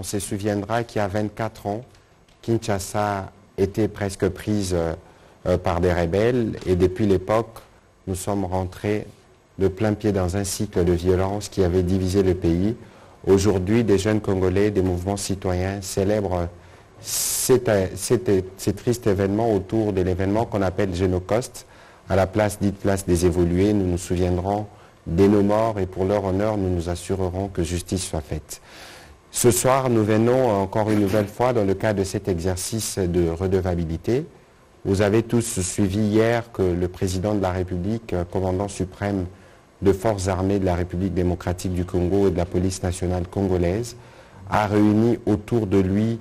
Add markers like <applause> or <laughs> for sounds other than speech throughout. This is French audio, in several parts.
on se souviendra qu'il y a 24 ans, Kinshasa était presque prise euh, par des rebelles et depuis l'époque, nous sommes rentrés de plein pied dans un cycle de violence qui avait divisé le pays. Aujourd'hui, des jeunes Congolais, des mouvements citoyens célèbrent cet, triste événement autour de l'événement qu'on appelle Génocoste. À la place dite place des évolués, nous nous souviendrons des nos morts et pour leur honneur, nous nous assurerons que justice soit faite. Ce soir, nous venons encore une nouvelle fois dans le cadre de cet exercice de redevabilité. Vous avez tous suivi hier que le président de la République, commandant suprême de forces armées de la République démocratique du Congo et de la police nationale congolaise, a réuni autour de lui,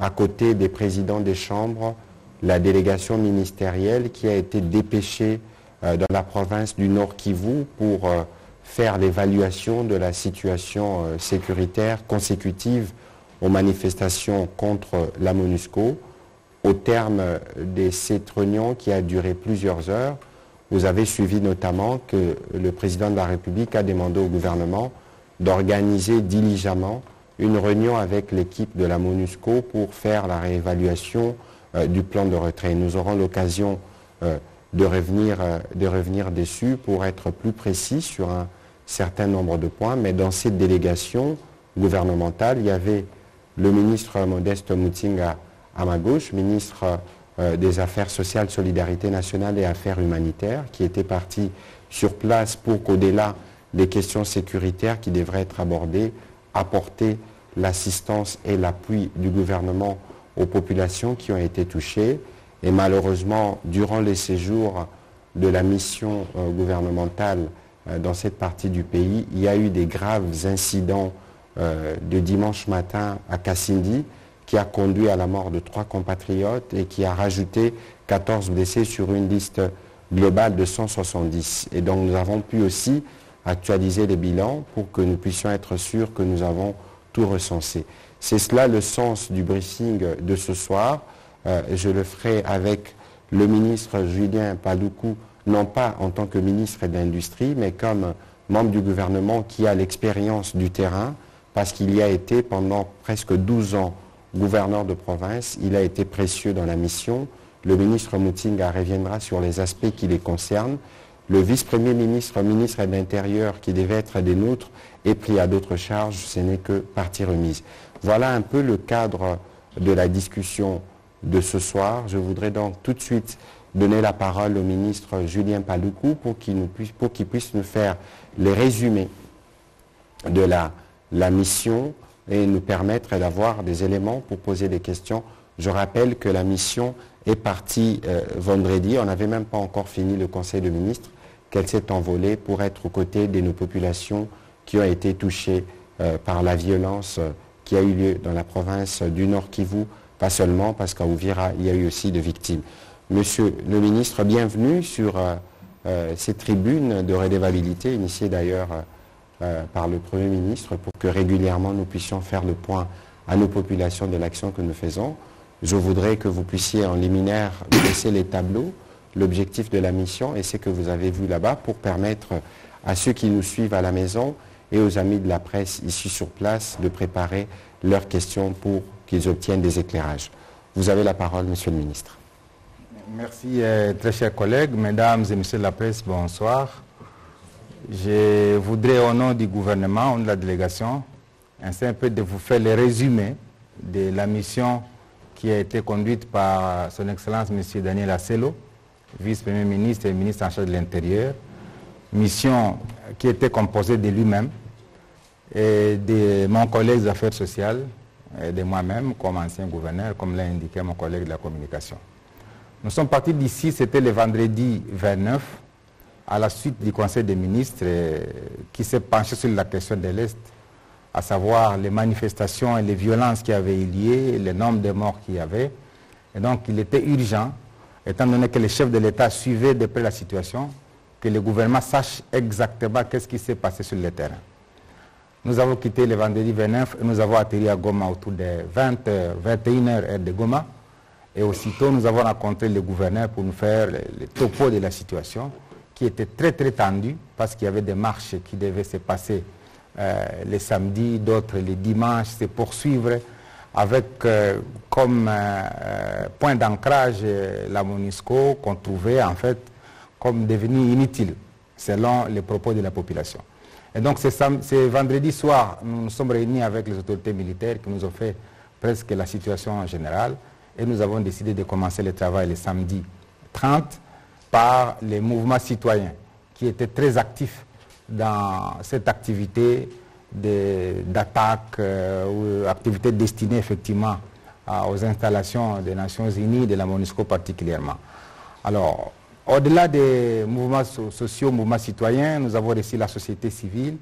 à côté des présidents des chambres, la délégation ministérielle qui a été dépêchée euh, dans la province du Nord Kivu pour euh, faire l'évaluation de la situation euh, sécuritaire consécutive aux manifestations contre la MONUSCO. Au terme de cette réunion qui a duré plusieurs heures, vous avez suivi notamment que le président de la République a demandé au gouvernement d'organiser diligemment une réunion avec l'équipe de la MONUSCO pour faire la réévaluation euh, du plan de retrait. Nous aurons l'occasion euh, de, revenir, euh, de dessus pour être plus précis sur un certain nombre de points, mais dans cette délégation gouvernementale, il y avait le ministre Modeste Moutinga à ma gauche, ministre des Affaires sociales, Solidarité nationale et Affaires humanitaires, qui était parti sur place pour qu'au-delà des questions sécuritaires qui devraient être abordées, apporter l'assistance et l'appui du gouvernement aux populations qui ont été touchées. Et malheureusement, durant les séjours de la mission euh, gouvernementale euh, dans cette partie du pays, il y a eu des graves incidents euh, de dimanche matin à Kassindi qui a conduit à la mort de trois compatriotes et qui a rajouté 14 blessés sur une liste globale de 170. Et donc nous avons pu aussi actualiser les bilans pour que nous puissions être sûrs que nous avons tout recensé. C'est cela le sens du briefing de ce soir. Euh, je le ferai avec le ministre Julien Paloukou, non pas en tant que ministre de l'Industrie, mais comme membre du gouvernement qui a l'expérience du terrain, parce qu'il y a été pendant presque 12 ans gouverneur de province. Il a été précieux dans la mission. Le ministre Moutinga reviendra sur les aspects qui les concernent. Le vice-premier ministre, ministre de l'Intérieur, qui devait être des nôtres, est pris à d'autres charges. Ce n'est que partie remise. Voilà un peu le cadre de la discussion de ce soir. Je voudrais donc tout de suite donner la parole au ministre Julien Paloukou pour qu'il puisse, nous faire les résumés de la, mission et nous permettre d'avoir des éléments pour poser des questions. Je rappelle que la mission est partie euh, vendredi. On n'avait même pas encore fini le Conseil de ministres, qu'elle s'est envolée pour être aux côtés de nos populations qui ont été touchées euh, par la violence euh, qui a eu lieu dans la province du Nord Kivu, pas seulement parce qu'à Ouvira, il y a eu aussi de victimes. Monsieur le ministre, bienvenue sur euh, euh, cette tribune de redevabilité, initiée d'ailleurs euh, par le Premier ministre, pour que régulièrement nous puissions faire le point à nos populations de l'action que nous faisons. Je voudrais que vous puissiez en liminaire <coughs> laisser les tableaux, l'objectif de la mission et ce que vous avez vu là-bas pour permettre à ceux qui nous suivent à la maison et aux amis de la presse ici sur place de préparer leurs questions pour qu'ils obtiennent des éclairages. Vous avez la parole, Monsieur le ministre. Merci, euh, très chers collègues, mesdames et messieurs de la presse, bonsoir. Je voudrais, au nom du gouvernement, au nom de la délégation, ainsi un peu de vous faire le résumé de la mission qui a été conduite par son Excellence M. Daniel Asselo, vice-premier ministre et ministre en charge de l'Intérieur, mission qui était composée de lui-même et de mon collègue des affaires sociales et de moi-même comme ancien gouverneur, comme l'a indiqué mon collègue de la communication. Nous sommes partis d'ici, c'était le vendredi 29, à la suite du Conseil des ministres euh, qui s'est penché sur la question de l'Est, à savoir les manifestations et les violences qui avaient eu lieu, le nombre de morts qu'il y avait. Et donc il était urgent, étant donné que les chefs de l'État suivaient de près la situation, que le gouvernement sache exactement qu'est-ce qui s'est passé sur le terrain. Nous avons quitté le vendredi 29 et nous avons atterri à Goma autour de 20h, 21h heure de Goma. Et aussitôt, nous avons rencontré le gouverneur pour nous faire le, topo de la situation qui était très très tendue parce qu'il y avait des marches qui devaient se passer les samedis, d'autres les dimanches, c'est poursuivre avec comme point d'ancrage la MONUSCO qu'on trouvait en fait comme devenu inutile selon les propos de la population. Et donc c'est vendredi soir, nous nous sommes réunis avec les autorités militaires qui nous ont fait presque la situation en général et nous avons décidé de commencer le travail le samedi 30 par les mouvements citoyens qui étaient très actifs dans cette activité d'attaque euh, ou activité destinée effectivement aux installations des Nations Unies, de la MONUSCO particulièrement. Alors, au-delà des mouvements sociaux, mouvements citoyens, nous avons reçu la société civile,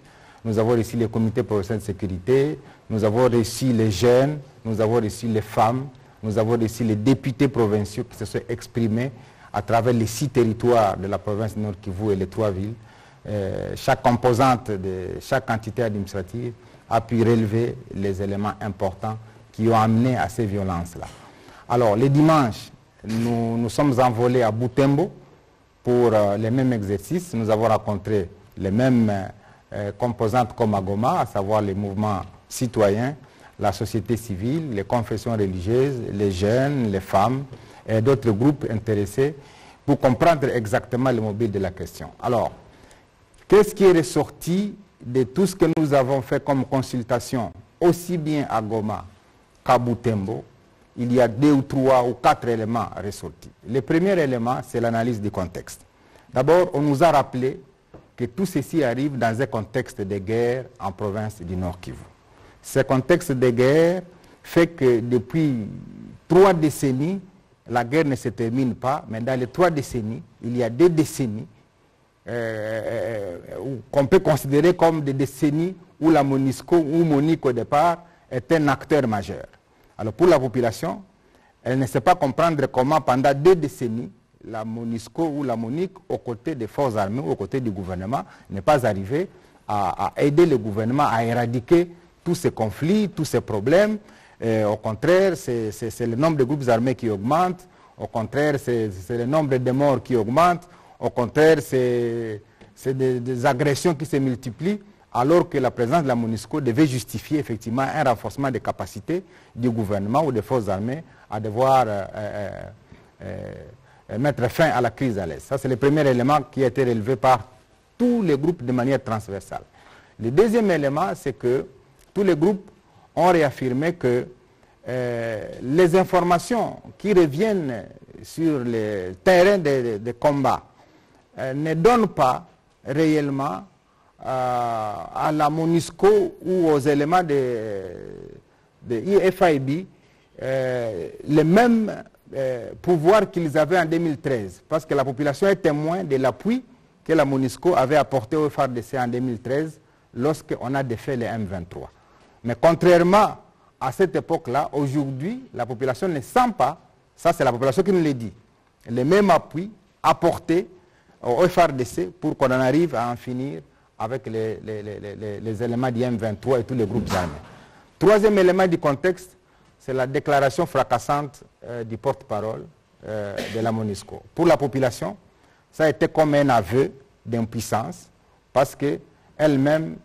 nous avons reçu les comités professionnels de sécurité, nous avons reçu les jeunes, nous avons reçu les femmes, nous avons reçu les députés provinciaux qui se sont exprimés à travers les six territoires de la province Nord Kivu et les trois villes. Euh, chaque composante chaque entité administrative a pu relever les éléments importants qui ont amené à ces violences-là. Alors, les dimanches, nous nous sommes envolés à Boutembo, pour euh, les mêmes exercices. Nous avons rencontré les mêmes euh, composantes comme à Goma, à savoir les mouvements citoyens, la société civile, les confessions religieuses, les jeunes, les femmes et d'autres groupes intéressés pour comprendre exactement le mobile de la question. Alors, qu'est-ce qui est ressorti de tout ce que nous avons fait comme consultation, aussi bien à Goma qu'à Boutembo il y a deux ou trois ou quatre éléments ressortis. Le premier élément, c'est l'analyse du contexte. D'abord, on nous a rappelé que tout ceci arrive dans un contexte de guerre en province du Nord Kivu. Ce contexte de guerre fait que depuis trois décennies, la guerre ne se termine pas, mais dans les trois décennies, il y a deux décennies euh, euh, qu'on peut considérer comme des décennies où la MONUSCO ou MONIC au départ est un acteur majeur. Alors pour la population, elle ne sait pas comprendre comment pendant deux décennies, la MONUSCO ou la MONIC, aux côtés des forces armées, aux côtés du gouvernement, n'est pas arrivée à, aider le gouvernement à éradiquer tous ces conflits, tous ces problèmes. au contraire, c'est le nombre de groupes armés qui augmente. Au contraire, c'est le nombre de morts qui augmente. Au contraire, c'est des agressions qui se multiplient alors que la présence de la MONUSCO devait justifier effectivement un renforcement des capacités du gouvernement ou des forces armées à devoir euh, euh, euh, mettre fin à la crise à l'Est. Ça, c'est le premier élément qui a été relevé par tous les groupes de manière transversale. Le deuxième élément, c'est que tous les groupes ont réaffirmé que les informations qui reviennent sur le terrain de combats ne donnent pas réellement à la MONUSCO ou aux éléments de, IFIB euh, les mêmes euh, pouvoirs qu'ils avaient en 2013, parce que la population est témoin de l'appui que la MONUSCO avait apporté au FARDC en 2013 lorsqu'on a défait les M23. Mais contrairement à cette époque-là, aujourd'hui, la population ne sent pas, ça c'est la population qui nous l'a dit, les mêmes appuis apportés au FARDC pour qu'on en arrive à en finir avec les, éléments d'IM 23 et tous les groupes armés. Troisième élément du contexte, c'est la déclaration fracassante euh, du porte-parole euh, de la MONUSCO. Pour la population, ça a été comme un aveu d'impuissance parce qu'elle-même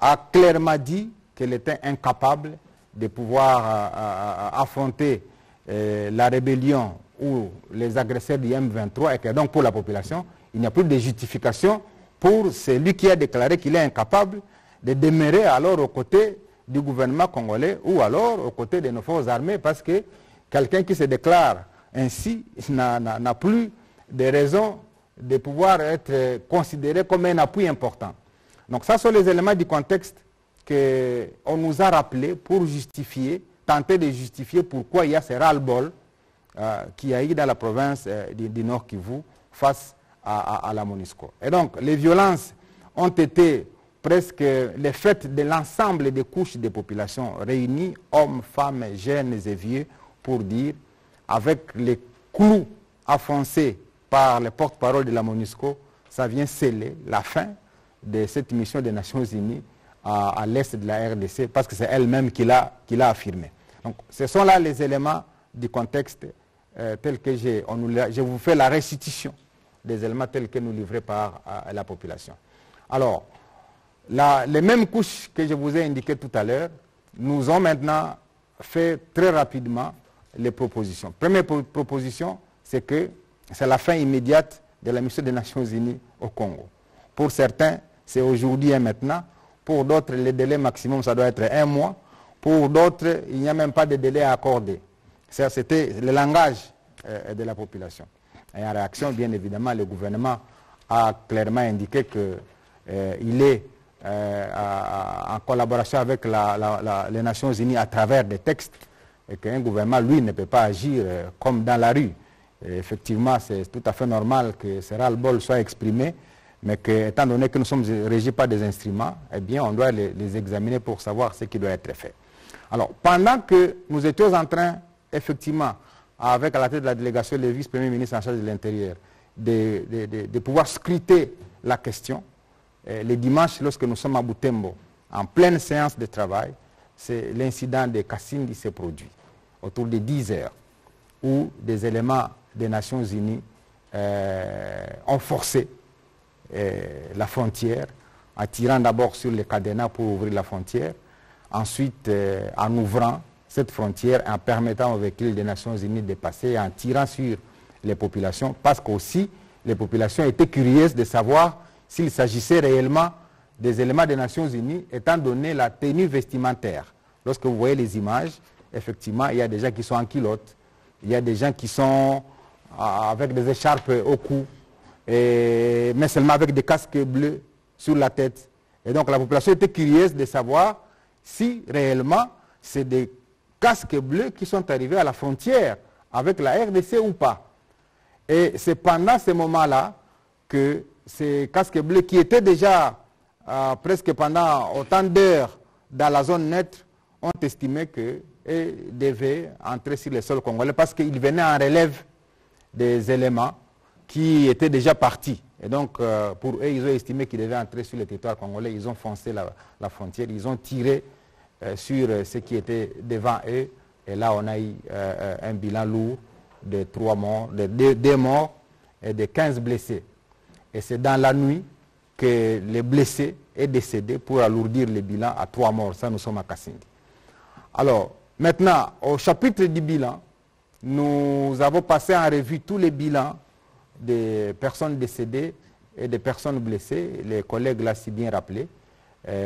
a clairement dit qu'elle était incapable de pouvoir euh, affronter la rébellion ou les agresseurs du M23 et que donc pour la population, il n'y a plus de justification pour celui qui a déclaré qu'il est incapable de demeurer alors aux côtés du gouvernement congolais ou alors aux côtés de nos forces armées parce que quelqu'un qui se déclare ainsi n'a plus de raison de pouvoir être considéré comme un appui important. Donc ça sont les éléments du contexte qu'on nous a rappelés pour justifier, tenter de justifier pourquoi il y a ce ras-le-bol euh, qui a eu dans la province euh, du, Nord Kivu face à, la MONUSCO. Et donc, les violences ont été presque les faits de l'ensemble des couches des populations réunies, hommes, femmes, jeunes et vieux, pour dire, avec les clous affoncés par les porte-parole de la MONUSCO, ça vient sceller la fin de cette mission des Nations Unies à, l'est de la RDC, parce que c'est elle-même qui l'a affirmé. Donc, ce sont là les éléments du contexte euh, tel que j'ai. Je vous fais la restitution des éléments tels que nous livrés par la population. Alors, les mêmes couches que je vous ai indiquées tout à l'heure nous ont maintenant fait très rapidement les propositions. Première proposition, c'est que c'est la fin immédiate de la mission des Nations Unies au Congo. Pour certains, c'est aujourd'hui et maintenant. Pour d'autres, le délai maximum, ça doit être un mois. Pour d'autres, il n'y a même pas de délai à accorder. C'était le langage euh, de la population. Et en réaction, bien évidemment, le gouvernement a clairement indiqué qu'il euh, est euh, en collaboration avec les Nations Unies à travers des textes et qu'un gouvernement, lui, ne peut pas agir comme dans la rue. effectivement, c'est tout à fait normal que ce ras-le-bol soit exprimé, mais que, étant donné que nous sommes régis par des instruments, eh bien, on doit les examiner pour savoir ce qui doit être fait. Alors, pendant que nous étions en train, effectivement, avec à la tête de la délégation le vice-premier ministre en charge de l'Intérieur, de, pouvoir scruter la question. Euh, le dimanche, lorsque nous sommes à Boutembo, en pleine séance de travail, c'est l'incident de Kassindi s'est produit, autour de 10 heures, où des éléments des Nations Unies euh, ont forcé euh, la frontière, en tirant d'abord sur les cadenas pour ouvrir la frontière, ensuite en ouvrant cette frontière en permettant aux véhicules des Nations Unies de passer, en tirant sur les populations, parce qu'aussi les populations étaient curieuses de savoir s'il s'agissait réellement des éléments des Nations Unies, étant donné la tenue vestimentaire. Lorsque vous voyez les images, effectivement, il y a des gens qui sont en culotte, il y a des gens qui sont euh, avec des écharpes au cou, mais seulement avec des casques bleus sur la tête. Et donc la population était curieuse de savoir si réellement c'est des casques bleus qui sont arrivés à la frontière avec la RDC ou pas. Et c'est pendant ce moment-là que ces casques bleus qui étaient déjà euh, presque pendant autant d'heures dans la zone neutre ont estimé qu'ils devaient entrer sur le sol congolais parce qu'ils venaient en relève des éléments qui étaient déjà partis. Et donc, euh, pour eux, ils ont estimé qu'ils devaient entrer sur le territoire congolais. Ils ont foncé la frontière, ils ont tiré sur euh, ce qui était devant eux. Et là, on a eu euh, un bilan lourd de trois morts, de deux, morts et de 15 blessés. Et c'est dans la nuit que les blessés est décédé pour alourdir le bilan à trois morts. Ça, nous sommes à Kassindi. Alors, maintenant, au chapitre du bilan, nous avons passé en revue tous les bilans des personnes décédées et des personnes blessées. Les collègues l'ont si bien rappelé.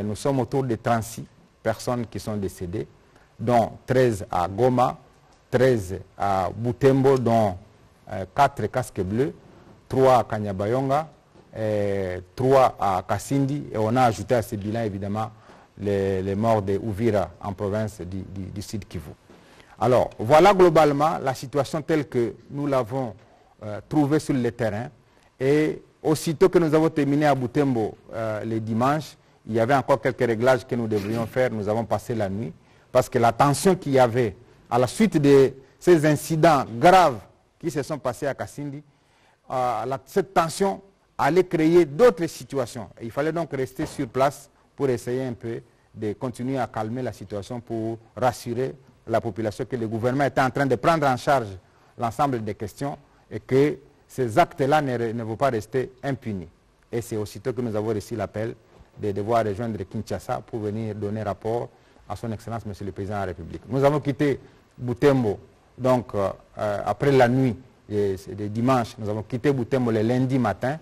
nous sommes autour de 36 personnes qui sont décédées, dont 13 à Goma, 13 à Butembo, dont 4 euh, casques bleus, 3 à Kanyabayonga, et 3 à Kassindi, et on a ajouté à ce bilan évidemment les, morts de Ouvira en province du, Sud Kivu. Alors voilà globalement la situation telle que nous l'avons euh, trouvée sur le terrain. Et aussitôt que nous avons terminé à Butembo euh, le dimanche, il y avait encore quelques réglages que nous devrions faire. Nous avons passé la nuit parce que la tension qu'il y avait à la suite de ces incidents graves qui se sont passés à Kassindi, euh, cette tension allait créer d'autres situations. il fallait donc rester sur place pour essayer un peu de continuer à calmer la situation pour rassurer la population que le gouvernement était en train de prendre en charge l'ensemble des questions et que ces actes-là ne, ne vont pas rester impunis. Et c'est aussitôt que nous avons reçu l'appel de devoir rejoindre Kinshasa pour venir donner rapport à son Excellence Monsieur le Président de la République. Nous avons quitté Boutembo, donc euh, euh, après la nuit de, dimanche, nous avons quitté Boutembo le lundi matin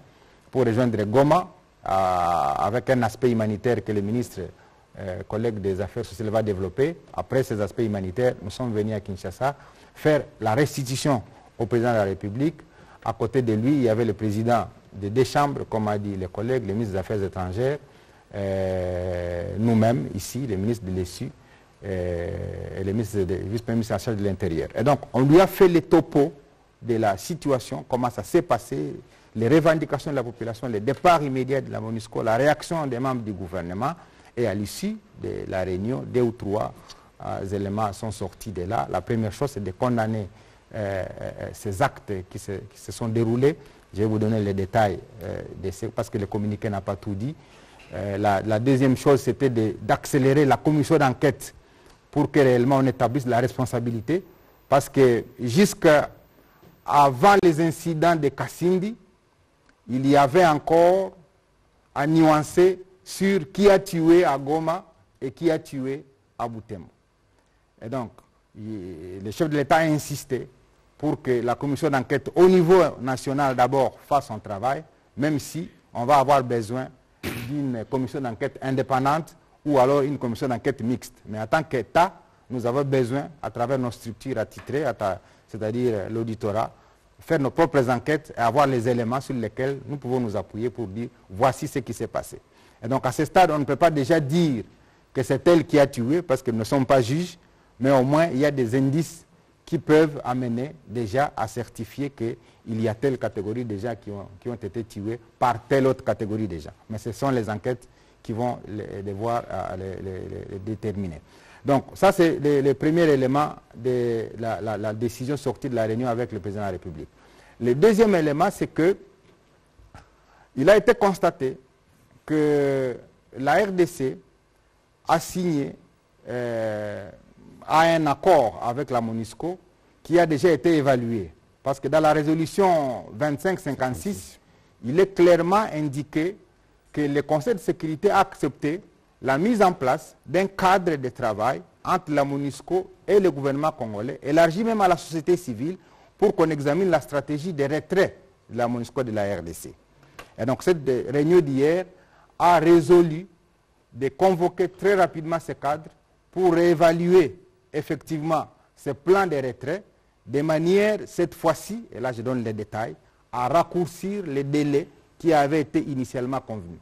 pour rejoindre Goma euh, avec un aspect humanitaire que le ministre, collègue des Affaires sociales, va développer. Après ces aspects humanitaires, nous sommes venus à Kinshasa faire la restitution au Président de la République. À côté de lui, il y avait le président des deux chambres, comme a dit les collègues, le ministre des Affaires étrangères, nous-mêmes, ici, le ministre de l'ESU euh, et le vice-premier ministre en charge de l'Intérieur. Et donc, on lui a fait les topos de la situation, comment ça s'est passé, les revendications de la population, le départ immédiat de la MONUSCO, la réaction des membres du gouvernement. Et à l'issue de la réunion, deux ou trois euh, éléments sont sortis de là. La première chose, c'est de condamner ces actes qui se, sont déroulés. Je vais vous donner les détails parce que le communiqué n'a pas tout dit. Euh, la, deuxième chose, c'était d'accélérer la commission d'enquête pour que réellement on établisse la responsabilité. Parce que jusqu'avant les incidents de Kassindi, il y avait encore à nuancer sur qui a tué à Goma et qui a tué à. Et donc, le chef de l'État a insisté pour que la commission d'enquête au niveau national d'abord fasse son travail, même si on va avoir besoin d'une commission d'enquête indépendante ou alors une commission d'enquête mixte. Mais en tant qu'État, nous avons besoin, à travers nos structures attitrées, c'est-à-dire l'auditorat, faire nos propres enquêtes et avoir les éléments sur lesquels nous pouvons nous appuyer pour dire voici ce qui s'est passé. Et donc à ce stade, on ne peut pas déjà dire que c'est elle qui a tué parce que nous ne sommes pas juges, mais au moins il y a des indices qui peuvent amener déjà à certifier qu'il y a telle catégorie déjà qui ont, qui ont été tués par telle autre catégorie déjà. Mais ce sont les enquêtes qui vont devoir euh, les, déterminer. Donc ça c'est le, premier élément de la, décision sortie de la réunion avec le président de la République. Le deuxième élément c'est que il a été constaté que la RDC a signé euh, a un accord avec la MONUSCO qui a déjà été évalué. Parce que dans la résolution 2556, il est clairement indiqué que le Conseil de sécurité a accepté la mise en place d'un cadre de travail entre la MONUSCO et le gouvernement congolais, élargi même à la société civile, pour qu'on examine la stratégie de retrait de la MONUSCO de la RDC. Et donc cette réunion d'hier a résolu de convoquer très rapidement ce cadre pour réévaluer effectivement ce plan de retrait de manière, cette fois-ci, et là je donne les détails, à raccourcir les délais qui avaient été initialement convenus.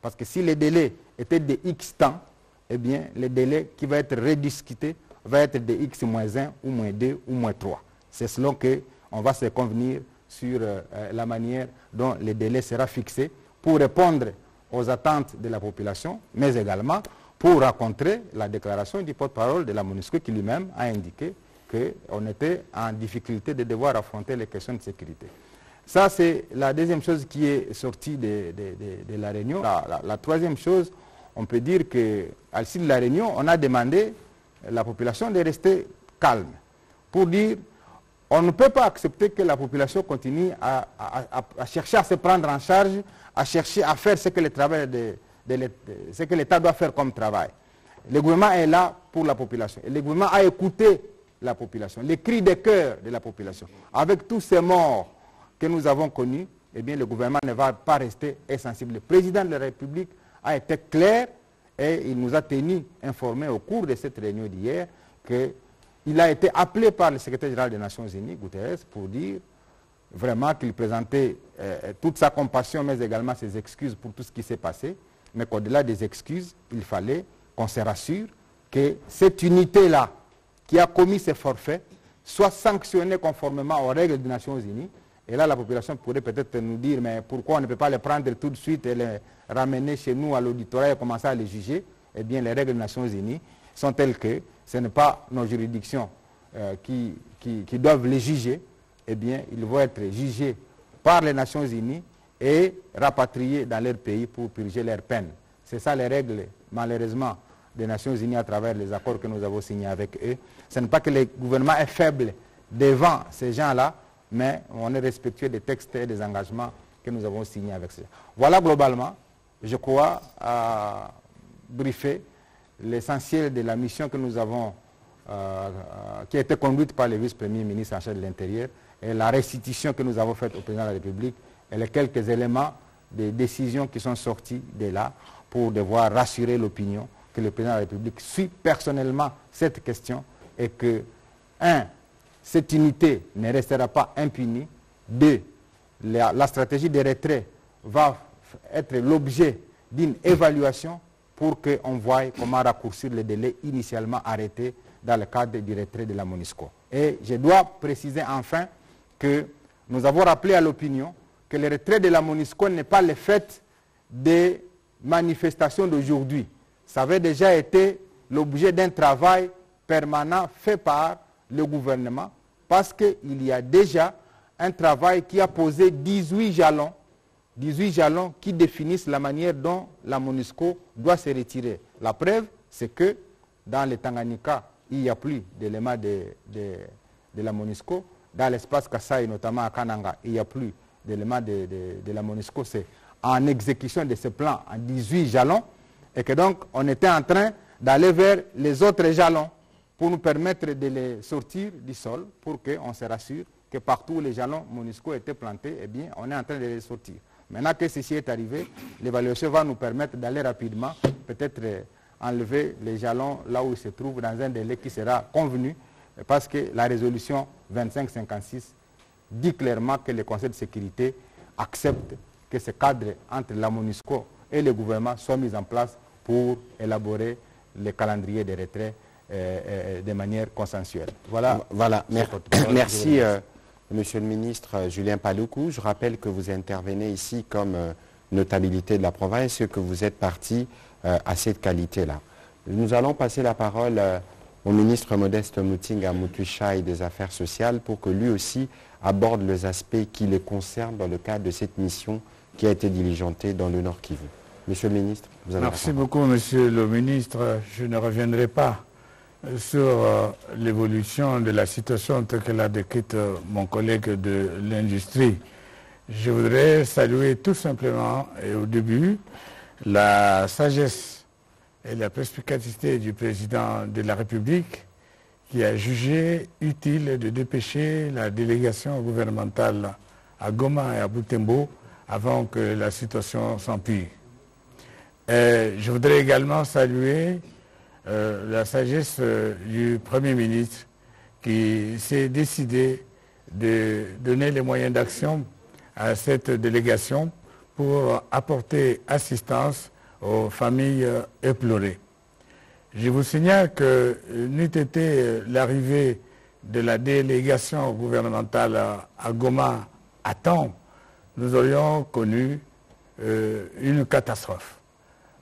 Parce que si les délais étaient de X temps, eh bien, le délai qui va être rediscuté va être de X moins 1 ou moins 2 ou moins 3. C'est selon que on va se convenir sur euh, la manière dont le délai sera fixé pour répondre aux attentes de la population, mais également pour rencontrer la déclaration du porte-parole de la MONUSCO qui lui-même a indiqué qu'on était en difficulté de devoir affronter les questions de sécurité. Ça, c'est la deuxième chose qui est sortie de, la réunion. La, troisième chose, on peut dire qu'à l'issue de la réunion, on a demandé à la population de rester calme pour dire on ne peut pas accepter que la population continue à, chercher à se prendre en charge, à chercher à faire ce que l'État doit faire comme travail. Le gouvernement est là pour la population. Le gouvernement a écouté la population, les cris de cœur de la population. Avec tous ces morts que nous avons connus, eh bien, le gouvernement ne va pas rester insensible. Le président de la République a été clair et il nous a tenu informés au cours de cette réunion d'hier qu'il a été appelé par le secrétaire général des Nations Unies, Guterres, pour dire vraiment qu'il présentait euh, toute sa compassion, mais également ses excuses pour tout ce qui s'est passé, mais qu'au-delà des excuses, il fallait qu'on se rassure que cette unité-là, qui a commis ces forfaits soit sanctionné conformément aux règles des Nations Unies. Et là, la population pourrait peut-être nous dire, mais pourquoi on ne peut pas les prendre tout de suite et les ramener chez nous à l'auditorat et commencer à les juger? Eh bien, les règles des Nations Unies sont telles que ce n'est pas nos juridictions euh, qui, doivent les juger. Eh bien, ils vont être jugés par les Nations Unies et rapatriés dans leur pays pour purger leur peine. C'est ça les règles, malheureusement, des Nations Unies à travers les accords que nous avons signés avec eux. Ce n'est pas que le gouvernement est faible devant ces gens-là, mais on est respectueux des textes et des engagements que nous avons signés avec ces gens. Voilà globalement, je crois, à briefer l'essentiel de la mission que nous avons, euh, euh, qui a été conduite par le vice-premier ministre en charge de l'Intérieur, et la restitution que nous avons faite au président de la République, et les quelques éléments des décisions qui sont sortis de là pour devoir rassurer l'opinion que le président de la République suit personnellement cette question et que, un, cette unité ne restera pas impunie, deux, la, stratégie de retrait va être l'objet d'une évaluation pour qu'on voie comment raccourcir les délais initialement arrêtés dans le cadre du retrait de la MONUSCO. Et je dois préciser enfin que nous avons rappelé à l'opinion que le retrait de la MONUSCO n'est pas le fait des manifestations d'aujourd'hui ça avait déjà été l'objet d'un travail permanent fait par le gouvernement parce qu'il y a déjà un travail qui a posé 18 jalons, 18 jalons qui définissent la manière dont la MONUSCO doit se retirer. La preuve, c'est que dans le Tanganyika, il n'y a plus d'éléments de, de, la MONUSCO. Dans l'espace Kassai, notamment à Kananga, il n'y a plus d'éléments de, la MONUSCO. C'est en exécution de ce plan en 18 jalons et que donc on était en train d'aller vers les autres jalons pour nous permettre de les sortir du sol pour qu'on se rassure que partout où les jalons municipaux étaient plantés, eh bien, on est en train de les sortir. Maintenant que ceci est arrivé, l'évaluation va nous permettre d'aller rapidement, peut-être euh, enlever les jalons là où ils se trouvent dans un délai qui sera convenu, parce que la résolution 2556 dit clairement que le Conseil de sécurité accepte que ce cadre entre la MONUSCO et le gouvernement soit mis en place pour élaborer le calendrier des retraits euh, euh, de manière consensuelle. Voilà. voilà. Merci, euh, Monsieur le ministre Julien Paloukou. Je rappelle que vous intervenez ici comme notabilité de la province et que vous êtes parti à cette qualité-là. Nous allons passer la parole au ministre Modeste Moutinga Moutouchaï des Affaires sociales pour que lui aussi aborde les aspects qui les concernent dans le cadre de cette mission qui a été diligentée dans le Nord Kivu. Monsieur le ministre, vous avez Merci beaucoup, monsieur le ministre. Je ne reviendrai pas sur euh, l'évolution de la situation telle que l'a décrite euh, mon collègue de l'industrie. Je voudrais saluer tout simplement et au début la sagesse et la perspicacité du président de la République qui a jugé utile de dépêcher la délégation gouvernementale à Goma et à Boutembo avant que la situation s'empire. Je voudrais également saluer euh, la sagesse euh, du Premier ministre qui s'est décidé de donner les moyens d'action à cette délégation pour apporter assistance aux familles éplorées. Je vous signale que n'eût été l'arrivée de la délégation gouvernementale à Goma à temps, nous aurions connu euh, une catastrophe.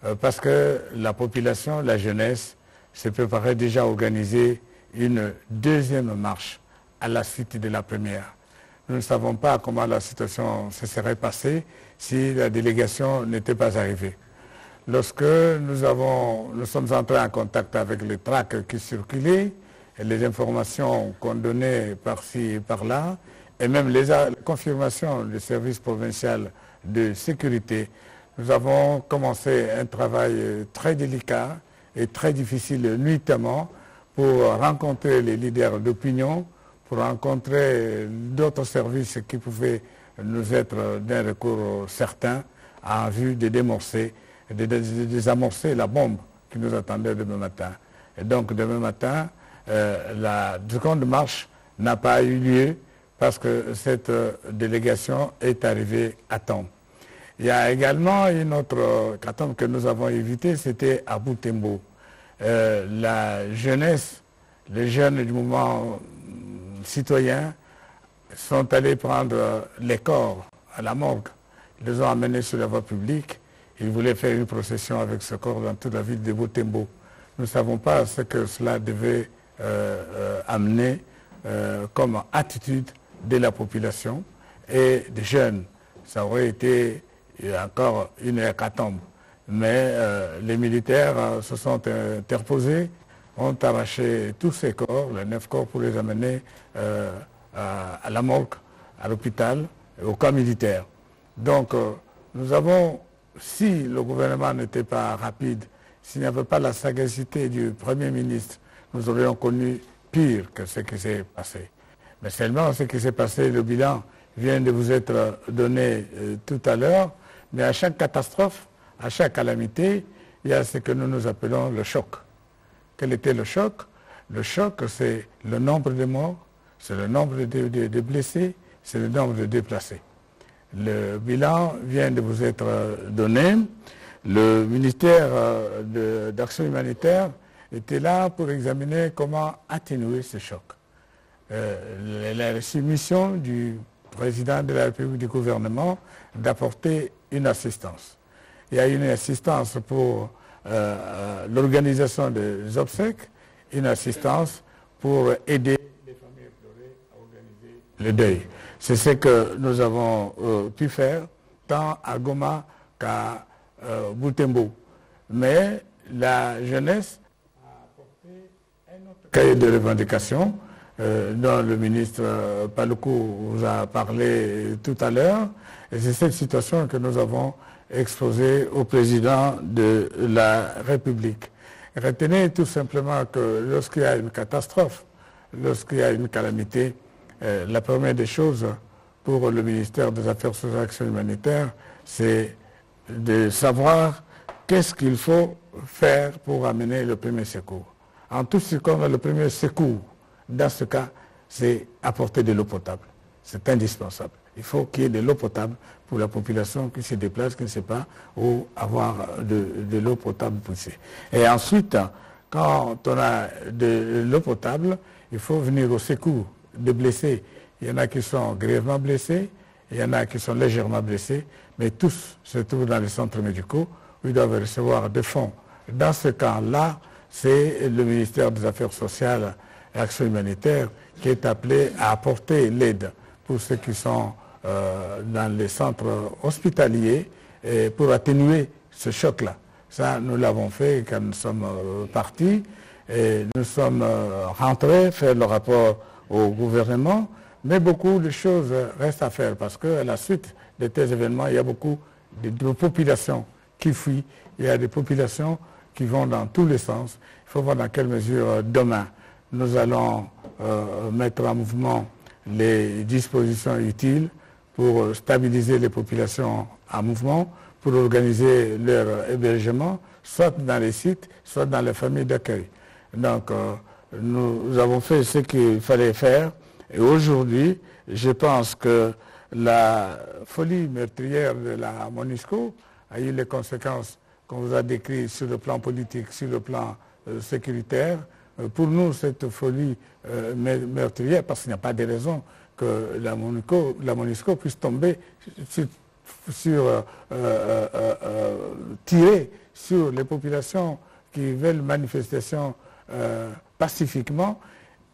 Euh, parce que la population, la jeunesse, se préparait déjà à organiser une deuxième marche à la suite de la première. Nous ne savons pas comment la situation se serait passée si la délégation n'était pas arrivée. Lorsque nous, sommes entrés en contact avec les tracts qui circulaient, les informations qu'on donnait par-ci et par-là, et même les confirmations du service provincial de sécurité, nous avons commencé un travail très délicat et très difficile nuitamment pour rencontrer les leaders d'opinion, pour rencontrer d'autres services qui pouvaient nous être d'un recours certain en vue de démorcer de, désamorcer la bombe qui nous attendait demain matin. Et donc demain matin, euh, la seconde marche n'a pas eu lieu parce que cette euh, délégation est arrivée à temps. Il y a également une autre catastrophe que nous avons évité, c'était à Boutembo. Euh, la jeunesse, les jeunes du mouvement citoyen sont allés prendre les corps à la morgue. Ils les ont amenés sur la voie publique il voulait faire une procession avec ce corps dans toute la ville de Botembo. Nous ne savons pas ce que cela devait euh, euh, amener euh, comme attitude de la population et des jeunes. Ça aurait été encore une hécatombe. Mais les militaires se sont interposés, ont arraché tous ces corps, les neuf corps, pour les amener à, à, la morgue, à l'hôpital, au camp militaire. Donc, nous avons si le gouvernement n'était pas rapide, s'il n'y avait pas la sagacité du Premier ministre, nous aurions connu pire que ce qui s'est passé. Mais seulement ce qui s'est passé, le bilan vient de vous être donné euh, tout à l'heure, mais à chaque catastrophe, à chaque calamité, il y a ce que nous nous appelons le choc. Quel était le choc? Le choc, c'est le nombre de morts, c'est le nombre de blessés, c'est le nombre de déplacés. Le bilan vient de vous être donné. Le ministère euh, d'Action humanitaire était là pour examiner comment atténuer ce choc. Euh, la mission du président de la République du gouvernement d'apporter une assistance. Il y a une assistance pour euh, l'organisation des obsèques, une assistance pour aider les familles à organiser le deuil. C'est ce que nous avons euh, pu faire tant à Goma qu'à euh, Boutembo. Mais la jeunesse a apporté un autre cahier de revendications dont le ministre Paloukou vous a parlé tout à l'heure. Et c'est cette situation que nous avons exposée au président de la République. Retenez tout simplement que lorsqu'il y a une catastrophe, lorsqu'il y a une calamité, la première des choses pour le ministère des Affaires sociales et Action humanitaire, c'est de savoir qu'est-ce qu'il faut faire pour amener le premier secours. En tout ce qu'on a le premier secours, dans ce cas, c'est apporter de l'eau potable. C'est indispensable. Il faut qu'il y ait de l'eau potable pour la population qui se déplace, qui ne sait pas où avoir de, l'eau potable poussée. Et ensuite, quand on a de l'eau potable, il faut venir au secours de blessés. Il y en a qui sont grièvement blessés, il y en a qui sont légèrement blessés, mais tous se trouvent dans les centres médicaux où ils doivent recevoir des fonds. Dans ce cas-là, c'est le ministère des Affaires sociales et Action humanitaire qui est appelé à apporter l'aide pour ceux qui sont euh, dans les centres hospitaliers pour atténuer ce choc-là. Ça, nous l'avons fait quand nous sommes euh, partis et nous sommes euh, rentrés faire le rapport au gouvernement, mais beaucoup de choses restent à faire parce qu'à la suite de tels événements, il y a beaucoup de, populations qui fuient, il y a des populations qui vont dans tous les sens. Il faut voir dans quelle mesure euh, demain nous allons euh, mettre en mouvement les dispositions utiles pour stabiliser les populations en mouvement, pour organiser leur hébergement, soit dans les sites, soit dans les familles d'accueil. Donc, euh, nous avons fait ce qu'il fallait faire et aujourd'hui, je pense que la folie meurtrière de la MONUSCO a eu les conséquences qu'on vous a décrites sur le plan politique, sur le plan euh, sécuritaire. Euh, pour nous, cette folie euh, meurtrière, parce qu'il n'y a pas de raison que la MONUSCO, puisse tomber sur, tirer sur les populations qui veulent manifestation pacifiquement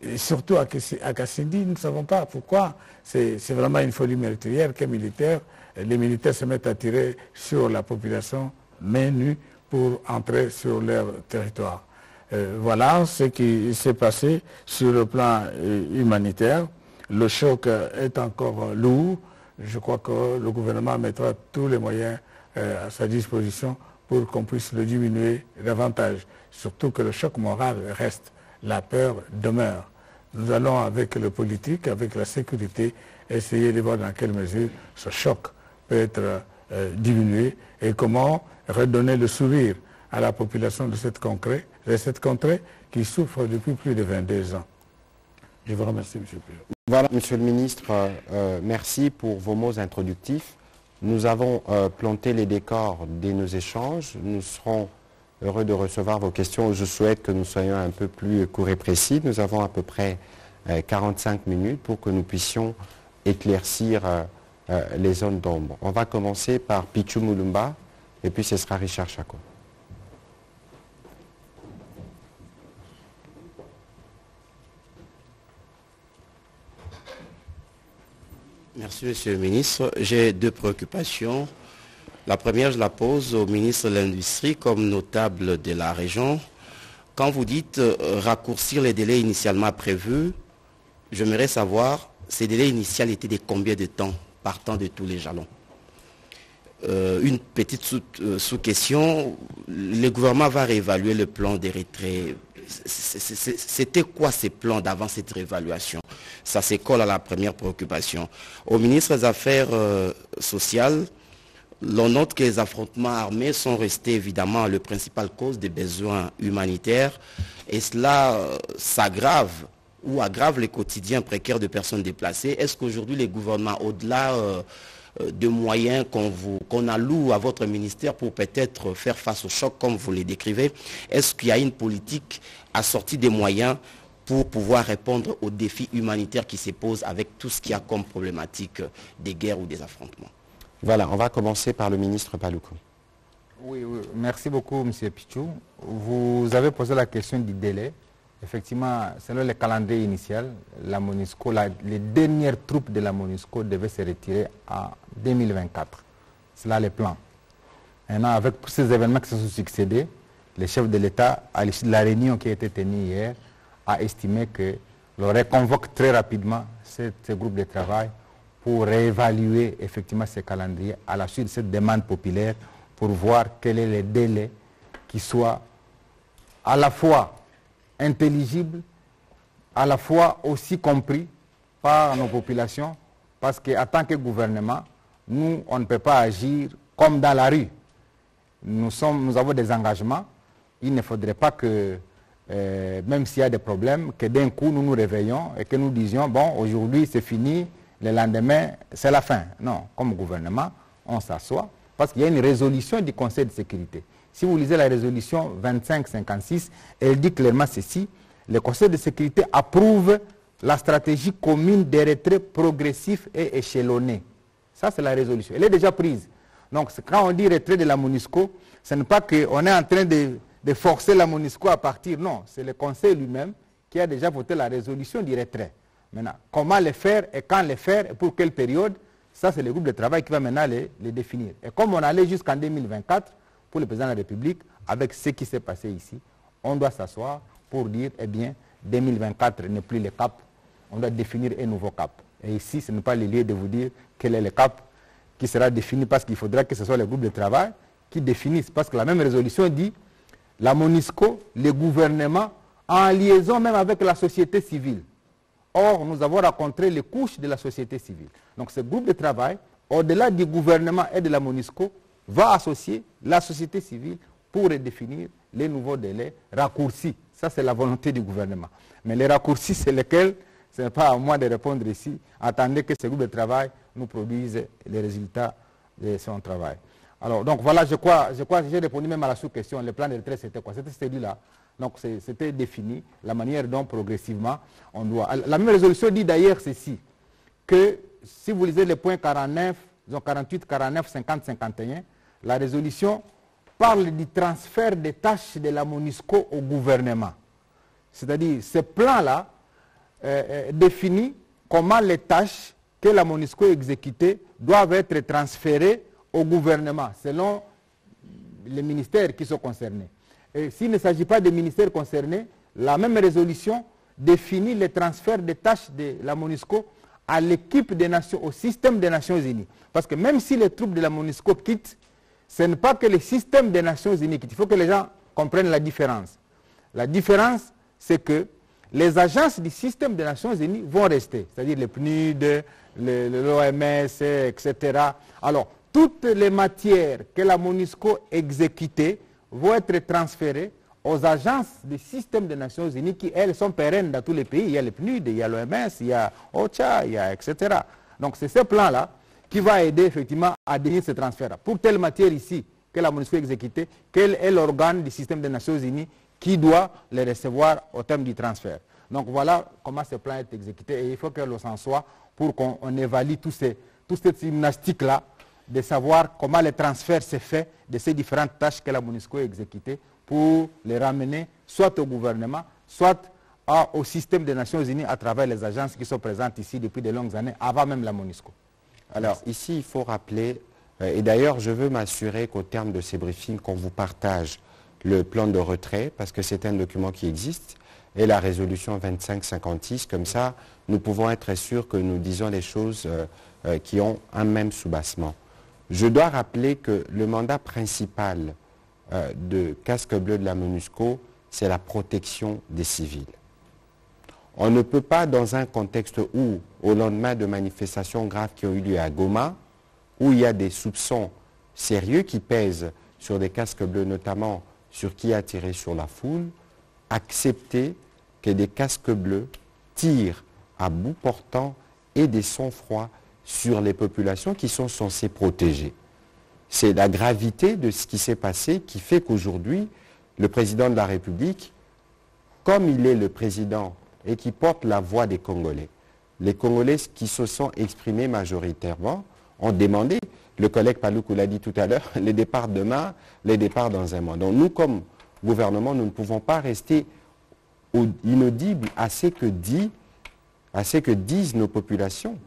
et surtout à, Kassindi, nous ne savons pas pourquoi. C'est vraiment une folie militaire que militaire. Les militaires se mettent à tirer sur la population main nue pour entrer sur leur territoire. Euh, voilà ce qui s'est passé sur le plan euh, humanitaire. Le choc est encore lourd. Je crois que le gouvernement mettra tous les moyens euh, à sa disposition pour qu'on puisse le diminuer davantage. Surtout que le choc moral reste la peur demeure. Nous allons avec le politique, avec la sécurité, essayer de voir dans quelle mesure ce choc peut être euh, diminué et comment redonner le sourire à la population de cette contrée, de cette contrée qui souffre depuis plus de 22 ans. Je vous remercie, M. le Président. Voilà, Monsieur le Ministre, euh, euh, merci pour vos mots introductifs. Nous avons planté les décors de nos échanges. Nous serons heureux de recevoir vos questions. Je souhaite que nous soyons un peu plus courts et précis. Nous avons à peu près 45 euh, minutes pour que nous puissions éclaircir euh, euh, les zones d'ombre. On va commencer par Pichu Mulumba et puis ce sera Richard Chaco. Merci, Monsieur le ministre. J'ai deux préoccupations. La première, je la pose au ministre de l'Industrie comme notable de la région. Quand vous dites euh, raccourcir les délais initialement prévus, j'aimerais savoir, ces délais initiaux étaient de combien de temps partant de tous les jalons? Euh, Une petite euh, sous-question, le gouvernement va réévaluer le plan d'érythrée. C'était quoi ces plans d'avant cette réévaluation? Ça s'école à la première préoccupation? Au ministre des Affaires sociales, l'on note que les affrontements armés sont restés évidemment la principale cause des besoins humanitaires et cela euh, s'aggrave ou aggrave les quotidiens précaires de personnes déplacées. Est-ce qu'aujourd'hui les gouvernements, au-delà euh, euh, de moyens qu'on alloue à votre ministère pour peut-être faire face au choc comme vous les décrivez, est-ce qu'il y a une politique assortie des moyens pour pouvoir répondre aux défis humanitaires qui se posent avec tout ce qu'il y a comme problématique des guerres ou des affrontements? Voilà, on va commencer par le ministre Paloukou. Oui, merci beaucoup, M. Pichou. Vous avez posé la question du délai. Effectivement, selon le calendrier initial, la MONUSCO, les dernières troupes de la MONUSCO devaient se retirer en 2024. C'est là le plan. Maintenant, avec tous ces événements qui se sont succédés, le chef de l'État, à l'issue de la réunion qui a été tenue hier, a estimé que le convoque très rapidement ce groupe de travail pour réévaluer effectivement ces calendriers à la suite de cette demande populaire pour voir quel est le délai qui soit à la fois intelligible, à la fois aussi compris par nos populations, parce qu'en tant que gouvernement, nous, on ne peut pas agir comme dans la rue. Nous, sommes, nous avons des engagements. Il ne faudrait pas que, euh, même s'il y a des problèmes, que d'un coup nous nous réveillons et que nous disions, bon, aujourd'hui c'est fini, le lendemain c'est la fin. Non, comme gouvernement, on s'assoit parce qu'il y a une résolution du Conseil de sécurité. Si vous lisez la résolution 2556, elle dit clairement ceci, le Conseil de sécurité approuve la stratégie commune des retraits progressifs et échelonnés. Ça, c'est la résolution. Elle est déjà prise. Donc, quand on dit retrait de la MONUSCO, ce n'est pas qu'on est en train de, forcer la MONUSCO à partir. Non, c'est le Conseil lui-même qui a déjà voté la résolution du retrait. Maintenant, comment le faire et quand le faire et pour quelle période, ça, c'est le groupe de travail qui va maintenant les, les définir. Et comme on allait jusqu'en 2024, pour le président de la République, avec ce qui s'est passé ici, on doit s'asseoir pour dire, eh bien, 2024 n'est plus le cap, on doit définir un nouveau cap. Et ici, ce n'est pas le lieu de vous dire quel est le cap qui sera défini parce qu'il faudra que ce soit le groupe de travail qui définisse. Parce que la même résolution dit la MONISCO, le gouvernement, en liaison même avec la société civile. Or, nous avons rencontré les couches de la société civile. Donc ce groupe de travail, au-delà du gouvernement et de la MONISCO, va associer la société civile pour définir les nouveaux délais raccourcis. Ça, c'est la volonté du gouvernement. Mais les raccourcis, c'est lesquels? Ce n'est pas à moi de répondre ici. Attendez que ce groupe de travail nous produise les résultats de son travail. Alors, donc voilà, je crois, je crois que j'ai répondu même à la sous-question. Le plan de retraite, c'était quoi? C'était celui-là. Donc, c'était défini, la manière dont progressivement on doit. La même résolution dit d'ailleurs ceci, que si vous lisez les points 49, 48, 49, 50, 51, la résolution parle du transfert des tâches de la MONUSCO au gouvernement. C'est-à-dire, ce plan-là euh, euh, définit comment les tâches que la MONUSCO exécutées doivent être transférées au gouvernement, selon les ministères qui sont concernés. S'il ne s'agit pas des ministères concernés, la même résolution définit le transfert des tâches de la MONUSCO à l'équipe des nations, au système des Nations Unies. Parce que même si les troupes de la MONUSCO quittent, ce n'est pas que le système des Nations Unies quitte. Il faut que les gens comprennent la différence. La différence, c'est que les agences du système des Nations Unies vont rester, c'est-à-dire les PNUD, l'OMS, etc. Alors, toutes les matières que la MONUSCO exécutait vont être transférées aux agences du système des Nations Unies qui, elles, sont pérennes dans tous les pays. Il y a les PNUD, il y a l'OMS, il y a OCHA, il y a etc. Donc, c'est ce plan-là qui va aider effectivement à définir ce transfert. Pour telle matière ici que la MONUSCO exécutée, quel est l'organe du système des Nations Unies qui doit les recevoir au terme du transfert? Donc voilà comment ce plan est exécuté et il faut que l'on s'en soit pour qu'on évalue tous ces, toute cette gymnastique-là de savoir comment le transfert s'est fait de ces différentes tâches que la MONUSCO a exécutées pour les ramener soit au gouvernement, soit au système des Nations Unies à travers les agences qui sont présentes ici depuis de longues années, avant même la MONUSCO. Alors ici, il faut rappeler, euh, et d'ailleurs je veux m'assurer qu'au terme de ces briefings, qu'on vous partage le plan de retrait, parce que c'est un document qui existe, et la résolution 2556, comme ça, nous pouvons être sûrs que nous disons les choses euh, euh, qui ont un même soubassement. Je dois rappeler que le mandat principal de casque bleu de la MONUSCO, c'est la protection des civils. On ne peut pas, dans un contexte où, au lendemain de manifestations graves qui ont eu lieu à Goma, où il y a des soupçons sérieux qui pèsent sur des casques bleus, notamment sur qui a tiré sur la foule, accepter que des casques bleus tirent à bout portant et des sang-froid sur les populations qui sont censées protéger. C'est la gravité de ce qui s'est passé qui fait qu'aujourd'hui, le président de la République, comme il est le président et qui porte la voix des Congolais, les Congolais qui se sont exprimés majoritairement ont demandé, le collègue Paloukou l'a dit tout à l'heure, <laughs> les départs demain, les départs dans un mois. Donc nous, comme gouvernement, nous ne pouvons pas rester inaudibles à ce que, à ce que disent nos populations.